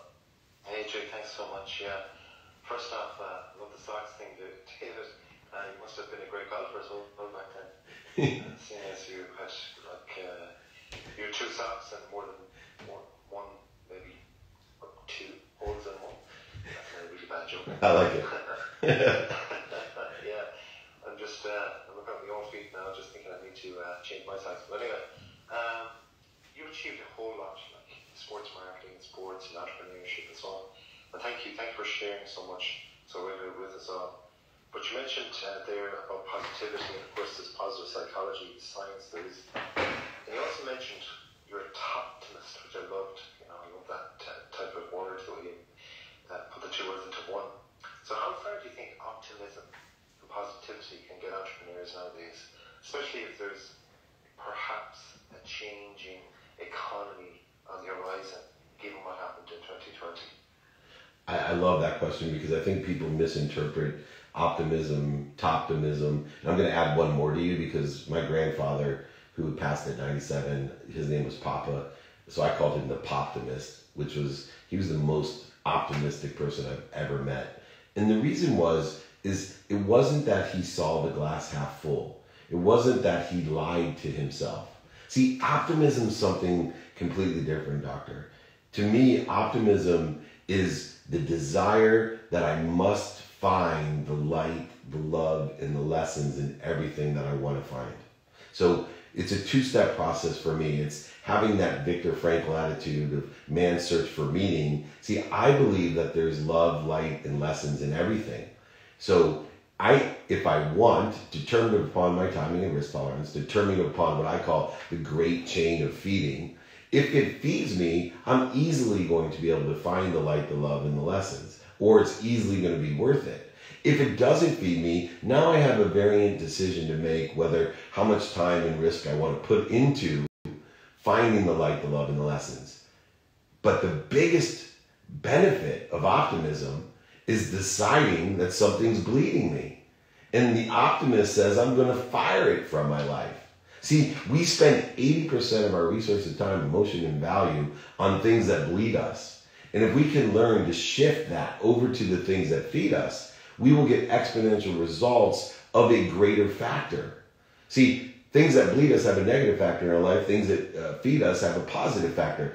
Hey, Jake, thanks so much. Yeah. First off, uh, love the socks thing, David. Uh, you must have been a great golfer as well, well back then. Seeing as you had like uh, you two socks and more than one, one maybe two holes in one. That's a really bad joke. I like it. yeah, I'm just uh, I'm looking at my own feet now, just thinking I need to uh, change my. But anyway, um, you achieved a whole lot, like sports marketing, sports, and entrepreneurship, and so on. And thank you, thank you for sharing so much so with us all. But you mentioned uh, there about positivity, and of course, there's positive psychology, science, there is. And you also mentioned you're a optimist, which I loved. You know, I love that uh, type of word, the way you uh, put the two words into one. So, how far do you think optimism and positivity can get entrepreneurs nowadays, especially if there's perhaps a changing economy on the horizon, given what happened in 2020? I, I love that question because I think people misinterpret optimism, optimism. And I'm going to add one more to you because my grandfather, who passed at 97, his name was Papa. So I called him the Poptimist, which was, he was the most optimistic person I've ever met. And the reason was, is it wasn't that he saw the glass half full. It wasn't that he lied to himself. See, optimism is something completely different, doctor. To me, optimism is the desire that I must find the light, the love, and the lessons in everything that I want to find. So it's a two step process for me. It's having that Viktor Frankl attitude of man's search for meaning. See, I believe that there's love, light, and lessons in everything. So I, if I want, determined upon my timing and risk tolerance, determined upon what I call the great chain of feeding, if it feeds me, I'm easily going to be able to find the light, the love, and the lessons, or it's easily going to be worth it. If it doesn't feed me, now I have a variant decision to make whether how much time and risk I want to put into finding the light, the love, and the lessons. But the biggest benefit of optimism is deciding that something's bleeding me. And the optimist says, I'm going to fire it from my life. See, we spend 80% of our resources, time, emotion, and value on things that bleed us. And if we can learn to shift that over to the things that feed us, we will get exponential results of a greater factor. See, things that bleed us have a negative factor in our life. Things that uh, feed us have a positive factor.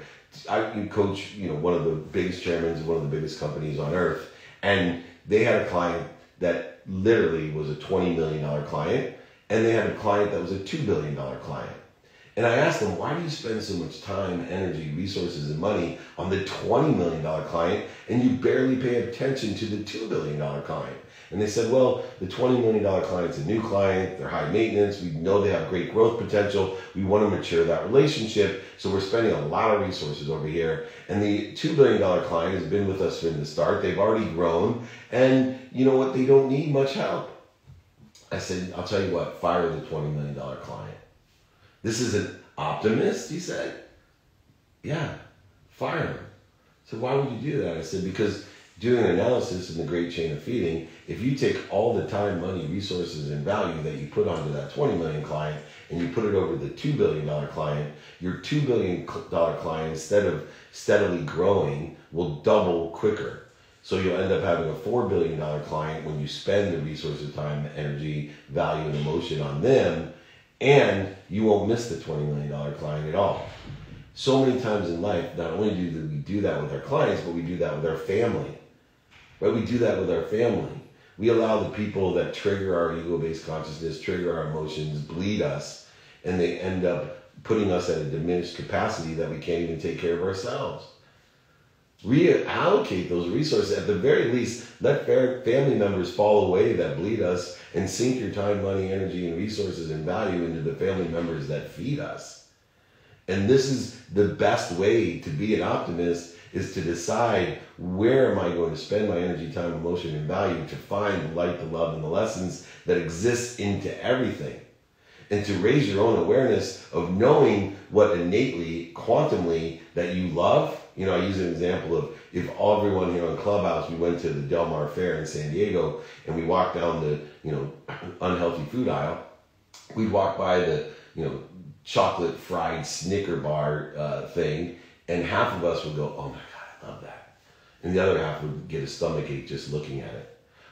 I coach, you know, one of the biggest chairmen of one of the biggest companies on earth, and they had a client that literally was a $20 million client and they had a client that was a $2 billion client. And I asked them, why do you spend so much time, energy, resources, and money on the $20 million client and you barely pay attention to the $2 billion client? And they said, well, the $20 million client's a new client, they're high maintenance, we know they have great growth potential, we want to mature that relationship, so we're spending a lot of resources over here. And the $2 billion client has been with us from the start, they've already grown, and you know what, they don't need much help. I said, I'll tell you what, fire the $20 million client. This is an optimist, he said. Yeah, fire him. So why would you do that? I said, because doing an analysis in the great chain of feeding, if you take all the time, money, resources, and value that you put onto that 20 million client and you put it over the $2 billion client, your $2 billion client, instead of steadily growing, will double quicker. So you'll end up having a $4 billion client when you spend the resources, time, energy, value, and emotion on them, and you won't miss the $20 million client at all. So many times in life, not only do we do that with our clients, but we do that with our family. Right? We do that with our family. We allow the people that trigger our ego based consciousness, trigger our emotions, bleed us, and they end up putting us at a diminished capacity that we can't even take care of ourselves reallocate those resources. At the very least, let family members fall away that bleed us and sink your time, money, energy, and resources and value into the family members that feed us. And this is the best way to be an optimist is to decide where am I going to spend my energy, time, emotion, and value to find the light, the love, and the lessons that exist into everything. And to raise your own awareness of knowing what innately, quantumly, that you love you know, I use an example of if everyone here on Clubhouse, we went to the Del Mar Fair in San Diego and we walked down the, you know, unhealthy food aisle, we'd walk by the, you know, chocolate fried Snicker bar uh, thing, and half of us would go, oh my God, I love that. and the other half would get a stomach ache just looking at it.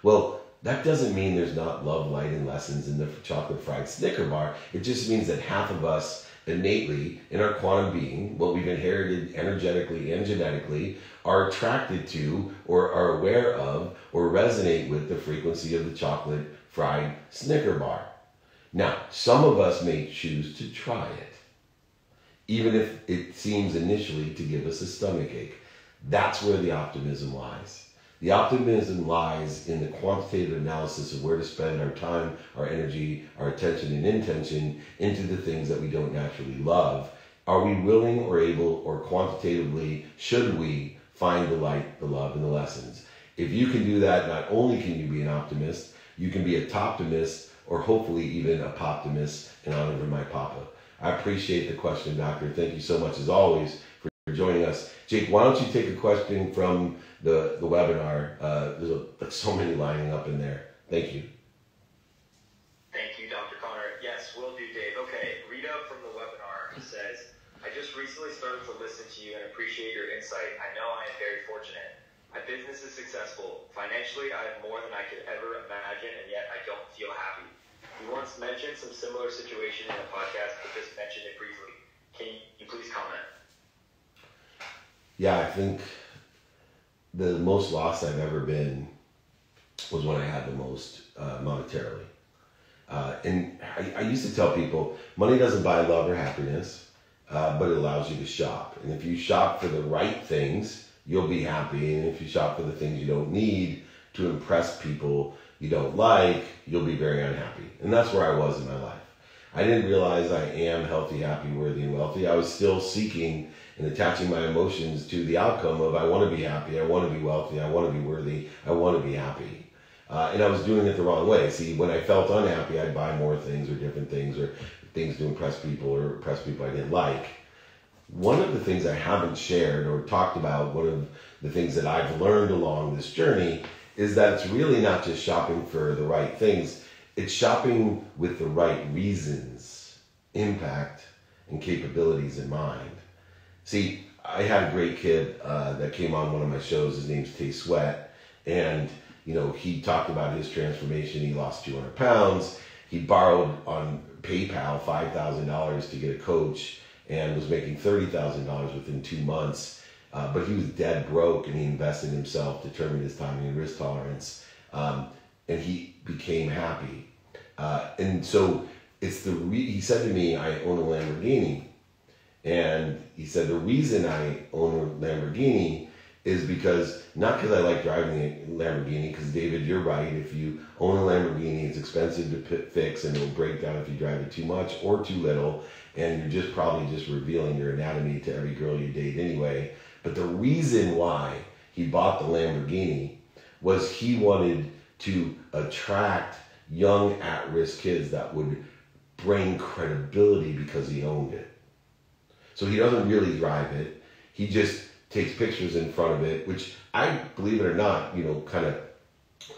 Well, that doesn't mean there's not love, light, and lessons in the chocolate fried Snicker bar. It just means that half of us innately in our quantum being, what we've inherited energetically and genetically, are attracted to or are aware of or resonate with the frequency of the chocolate fried Snicker bar. Now, some of us may choose to try it, even if it seems initially to give us a stomach ache. That's where the optimism lies. The optimism lies in the quantitative analysis of where to spend our time, our energy, our attention, and intention into the things that we don't naturally love. Are we willing or able, or quantitatively, should we find the light, the love, and the lessons? If you can do that, not only can you be an optimist, you can be a toptimist, or hopefully even a poptimist in honor of my papa. I appreciate the question, Doctor. Thank you so much, as always, for joining us. Jake, why don't you take a question from the, the webinar? Uh, there's a, so many lining up in there. Thank you. Thank you, Dr. Connor. Yes, will do, Dave. Okay, Rita from the webinar says, I just recently started to listen to you and appreciate your insight. I know I am very fortunate. My business is successful. Financially, I have more than I could ever imagine, and yet I don't feel happy. You once mentioned some similar situation in a podcast, but just mentioned it briefly. Can you please comment? Yeah, I think the most lost I've ever been was when I had the most uh, monetarily. Uh, and I, I, used to tell people money doesn't buy love or happiness, uh, but it allows you to shop. And if you shop for the right things, you'll be happy. And if you shop for the things you don't need to impress people you don't like, you'll be very unhappy. And that's where I was in my life. I didn't realize I am healthy, happy, worthy, and wealthy. I was still seeking and attaching my emotions to the outcome of I want to be happy, I want to be wealthy, I want to be worthy, I want to be happy. Uh, and I was doing it the wrong way. See, when I felt unhappy, I'd buy more things or different things or things to impress people or impress people I didn't like. One of the things I haven't shared or talked about, one of the things that I've learned along this journey is that it's really not just shopping for the right things, it's shopping with the right reasons, impact, and capabilities in mind. See, I had a great kid uh, that came on one of my shows. His name's Tay Sweat, and you know he talked about his transformation. He lost 200 pounds. He borrowed on PayPal five thousand dollars to get a coach, and was making thirty thousand dollars within two months. Uh, but he was dead broke, and he invested in himself, determined his timing and risk tolerance, um, and he became happy. Uh, and so it's the re- he said to me, "I own a Lamborghini." And he said, the reason I own a Lamborghini is because, not because I like driving a Lamborghini, because David, you're right. If you own a Lamborghini, it's expensive to fix and it'll break down if you drive it too much or too little. And you're just probably just revealing your anatomy to every girl you date anyway. But the reason why he bought the Lamborghini was he wanted to attract young at risk kids that would bring credibility because he owned it. So he doesn't really drive it. He just takes pictures in front of it, which I, believe it or not, you know, kind of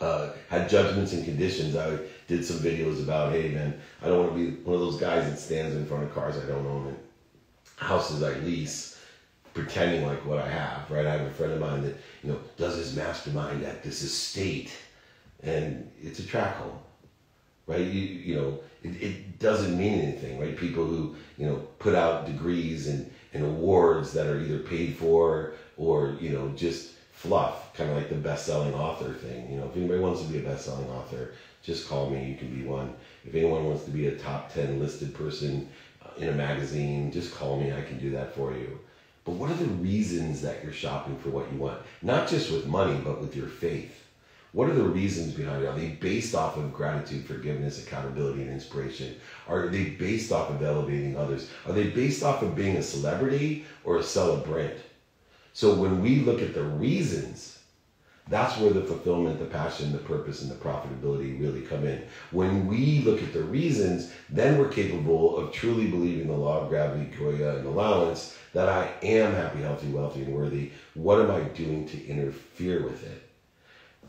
uh, had judgments and conditions. I did some videos about, hey man, I don't want to be one of those guys that stands in front of cars I don't own and houses I lease, pretending like what I have, right? I have a friend of mine that, you know, does his mastermind at this estate and it's a track home right? You, you know, it, it doesn't mean anything, right? People who, you know, put out degrees and, and awards that are either paid for or, you know, just fluff, kind of like the best-selling author thing. You know, if anybody wants to be a best-selling author, just call me. You can be one. If anyone wants to be a top 10 listed person uh, in a magazine, just call me. I can do that for you. But what are the reasons that you're shopping for what you want? Not just with money, but with your faith what are the reasons behind it? Are they based off of gratitude, forgiveness, accountability, and inspiration? Are they based off of elevating others? Are they based off of being a celebrity or a celebrant? So when we look at the reasons, that's where the fulfillment, the passion, the purpose, and the profitability really come in. When we look at the reasons, then we're capable of truly believing the law of gravity, Goya, and allowance that I am happy, healthy, wealthy, and worthy. What am I doing to interfere with it?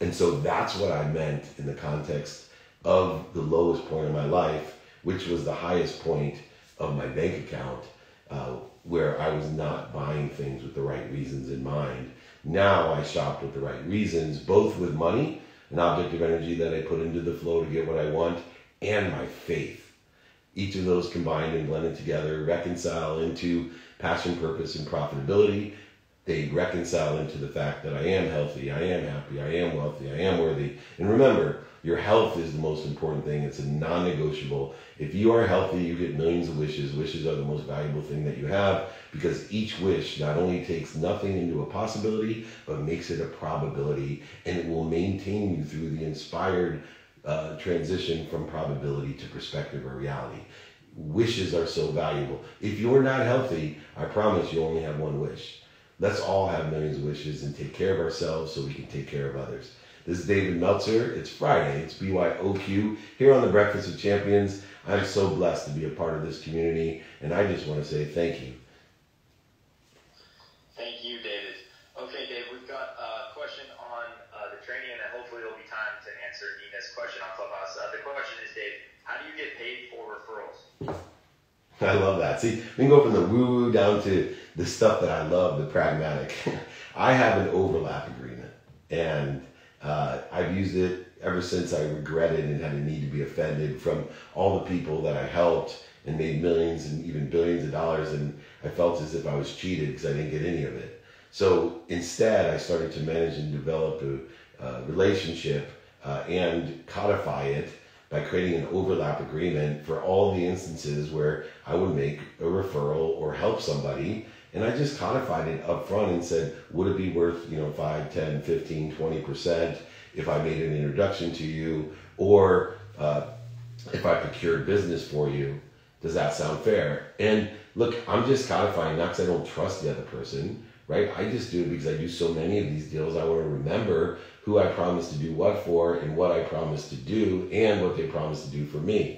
And so that's what I meant in the context of the lowest point of my life, which was the highest point of my bank account, uh, where I was not buying things with the right reasons in mind. Now I shopped with the right reasons, both with money, an object of energy that I put into the flow to get what I want, and my faith. Each of those combined and blended together reconcile into passion, purpose, and profitability. They reconcile into the fact that I am healthy, I am happy, I am wealthy, I am worthy. And remember, your health is the most important thing. It's a non negotiable. If you are healthy, you get millions of wishes. Wishes are the most valuable thing that you have because each wish not only takes nothing into a possibility, but makes it a probability and it will maintain you through the inspired uh, transition from probability to perspective or reality. Wishes are so valuable. If you're not healthy, I promise you only have one wish. Let's all have millions of wishes and take care of ourselves so we can take care of others. This is David Meltzer. It's Friday. It's BYOQ here on the Breakfast of Champions. I'm so blessed to be a part of this community, and I just want to say thank you. Thank you, David. Okay, Dave, we've got a question on uh, the training, and then hopefully there'll be time to answer Nina's question on Clubhouse. Uh, the question is, Dave, how do you get paid for referrals? I love that. See, we can go from the woo woo down to the stuff that I love, the pragmatic. I have an overlap agreement, and uh, I've used it ever since I regretted and had a need to be offended from all the people that I helped and made millions and even billions of dollars, and I felt as if I was cheated because I didn't get any of it. So instead, I started to manage and develop a, a relationship uh, and codify it by creating an overlap agreement for all the instances where I would make a referral or help somebody. And I just codified it up front and said, would it be worth, you know, 5, 10, 15, 20% if I made an introduction to you or uh, if I procured business for you? Does that sound fair? And look, I'm just codifying, not because I don't trust the other person, right? I just do it because I do so many of these deals. I want to remember who I promised to do what for and what I promised to do and what they promised to do for me.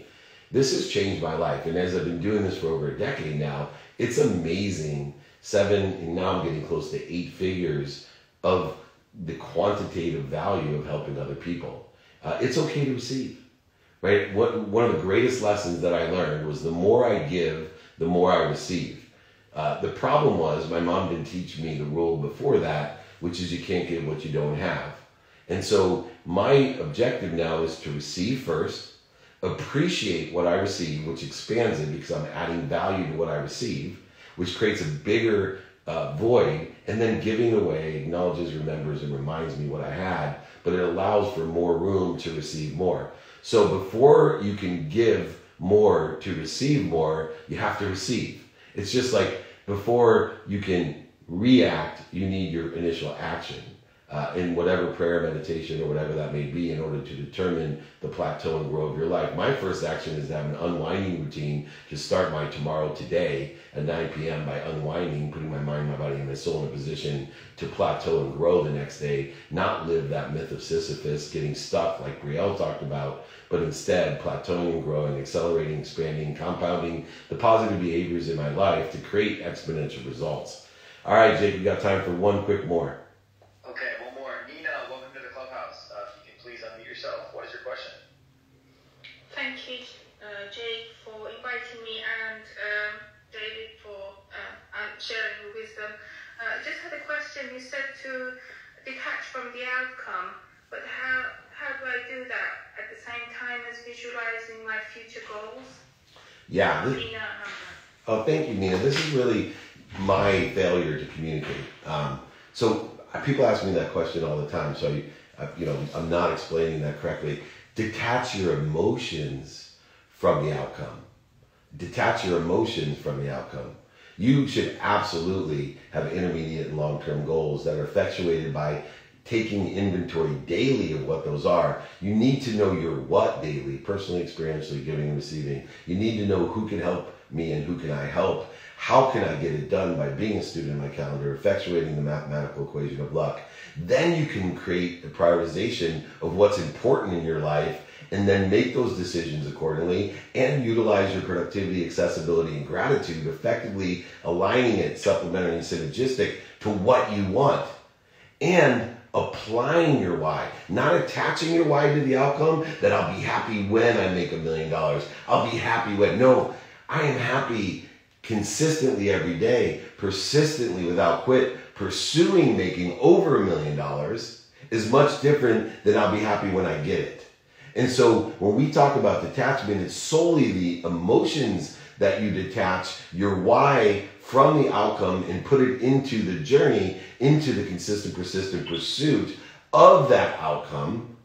This has changed my life. And as I've been doing this for over a decade now, it's amazing. Seven, and now I'm getting close to eight figures of the quantitative value of helping other people. Uh, it's okay to receive, right? What, one of the greatest lessons that I learned was the more I give, the more I receive. Uh, the problem was my mom didn't teach me the rule before that, which is you can't give what you don't have. And so my objective now is to receive first, appreciate what I receive, which expands it because I'm adding value to what I receive, which creates a bigger uh, void, and then giving away acknowledges, remembers, and reminds me what I had, but it allows for more room to receive more. So before you can give more to receive more, you have to receive. It's just like before you can react, you need your initial action uh, in whatever prayer, meditation, or whatever that may be in order to determine the plateau and grow of your life. My first action is to have an unwinding routine to start my tomorrow today at 9 p.m. by unwinding, putting my mind, my body, and my soul in a position to plateau and grow the next day, not live that myth of Sisyphus, getting stuck like Brielle talked about, but instead plateauing and growing, accelerating, expanding, compounding the positive behaviors in my life to create exponential results. All right, Jake, we got time for one quick more. Okay, one more. Nina, welcome to the clubhouse. Uh, if you can please unmute yourself. What is your question? Thank you, uh, Jake, for inviting me and um, David for uh, and sharing your wisdom. Uh, just had a question. You said to detach from the outcome, but how how do I do that at the same time as visualizing my future goals? Yeah. This, oh, thank you, Nina. This is really my failure to communicate. Um, so uh, people ask me that question all the time. So, I, you know, I'm not explaining that correctly. Detach your emotions from the outcome. Detach your emotions from the outcome. You should absolutely have intermediate and long-term goals that are effectuated by taking inventory daily of what those are. You need to know your what daily, personally, experientially, giving and receiving. You need to know who can help me and who can I help. How can I get it done by being a student in my calendar, effectuating the mathematical equation of luck? Then you can create a prioritization of what's important in your life and then make those decisions accordingly and utilize your productivity, accessibility, and gratitude, effectively aligning it supplementary and synergistic to what you want. And applying your why, not attaching your why to the outcome that I'll be happy when I make a million dollars. I'll be happy when. No, I am happy consistently every day, persistently without quit, pursuing making over a million dollars is much different than I'll be happy when I get it. And so when we talk about detachment, it's solely the emotions that you detach your why from the outcome and put it into the journey, into the consistent, persistent pursuit of that outcome.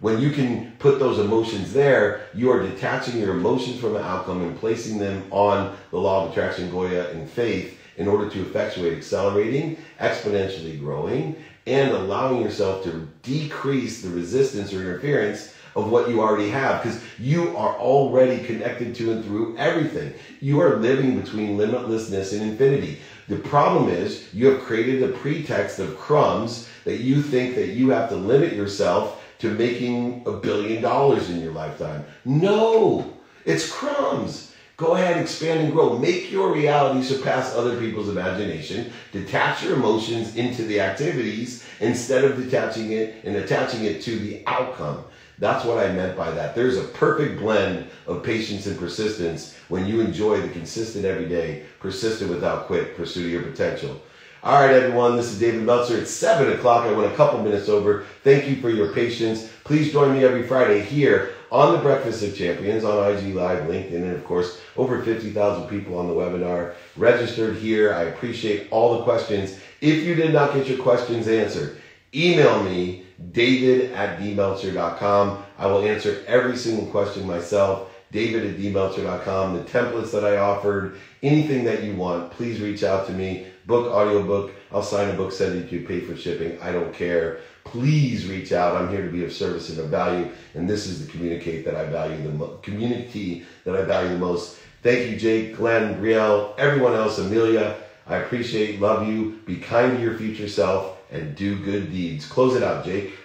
When you can put those emotions there, you are detaching your emotions from the outcome and placing them on the law of attraction, Goya, and faith in order to effectuate accelerating, exponentially growing, and allowing yourself to decrease the resistance or interference of what you already have because you are already connected to and through everything. You are living between limitlessness and infinity. The problem is you have created a pretext of crumbs that you think that you have to limit yourself to making a billion dollars in your lifetime. No, it's crumbs. Go ahead, expand and grow. Make your reality surpass other people's imagination. Detach your emotions into the activities instead of detaching it and attaching it to the outcome. That's what I meant by that. There's a perfect blend of patience and persistence when you enjoy the consistent everyday, persistent without quit pursuit of your potential. All right, everyone, this is David Meltzer. It's 7 o'clock. I went a couple minutes over. Thank you for your patience. Please join me every Friday here on the Breakfast of Champions on IG Live, LinkedIn, and of course, over 50,000 people on the webinar registered here. I appreciate all the questions. If you did not get your questions answered, email me david at dmeltzer.com. I will answer every single question myself. David at dmeltzer.com. The templates that I offered, anything that you want, please reach out to me. Book, audiobook, I'll sign a book, send it to you, pay for shipping. I don't care. Please reach out. I'm here to be of service and of value. And this is the communicate that I value the mo- community that I value the most. Thank you, Jake, Glenn, Brielle, everyone else, Amelia. I appreciate, love you. Be kind to your future self and do good deeds. Close it out, Jake.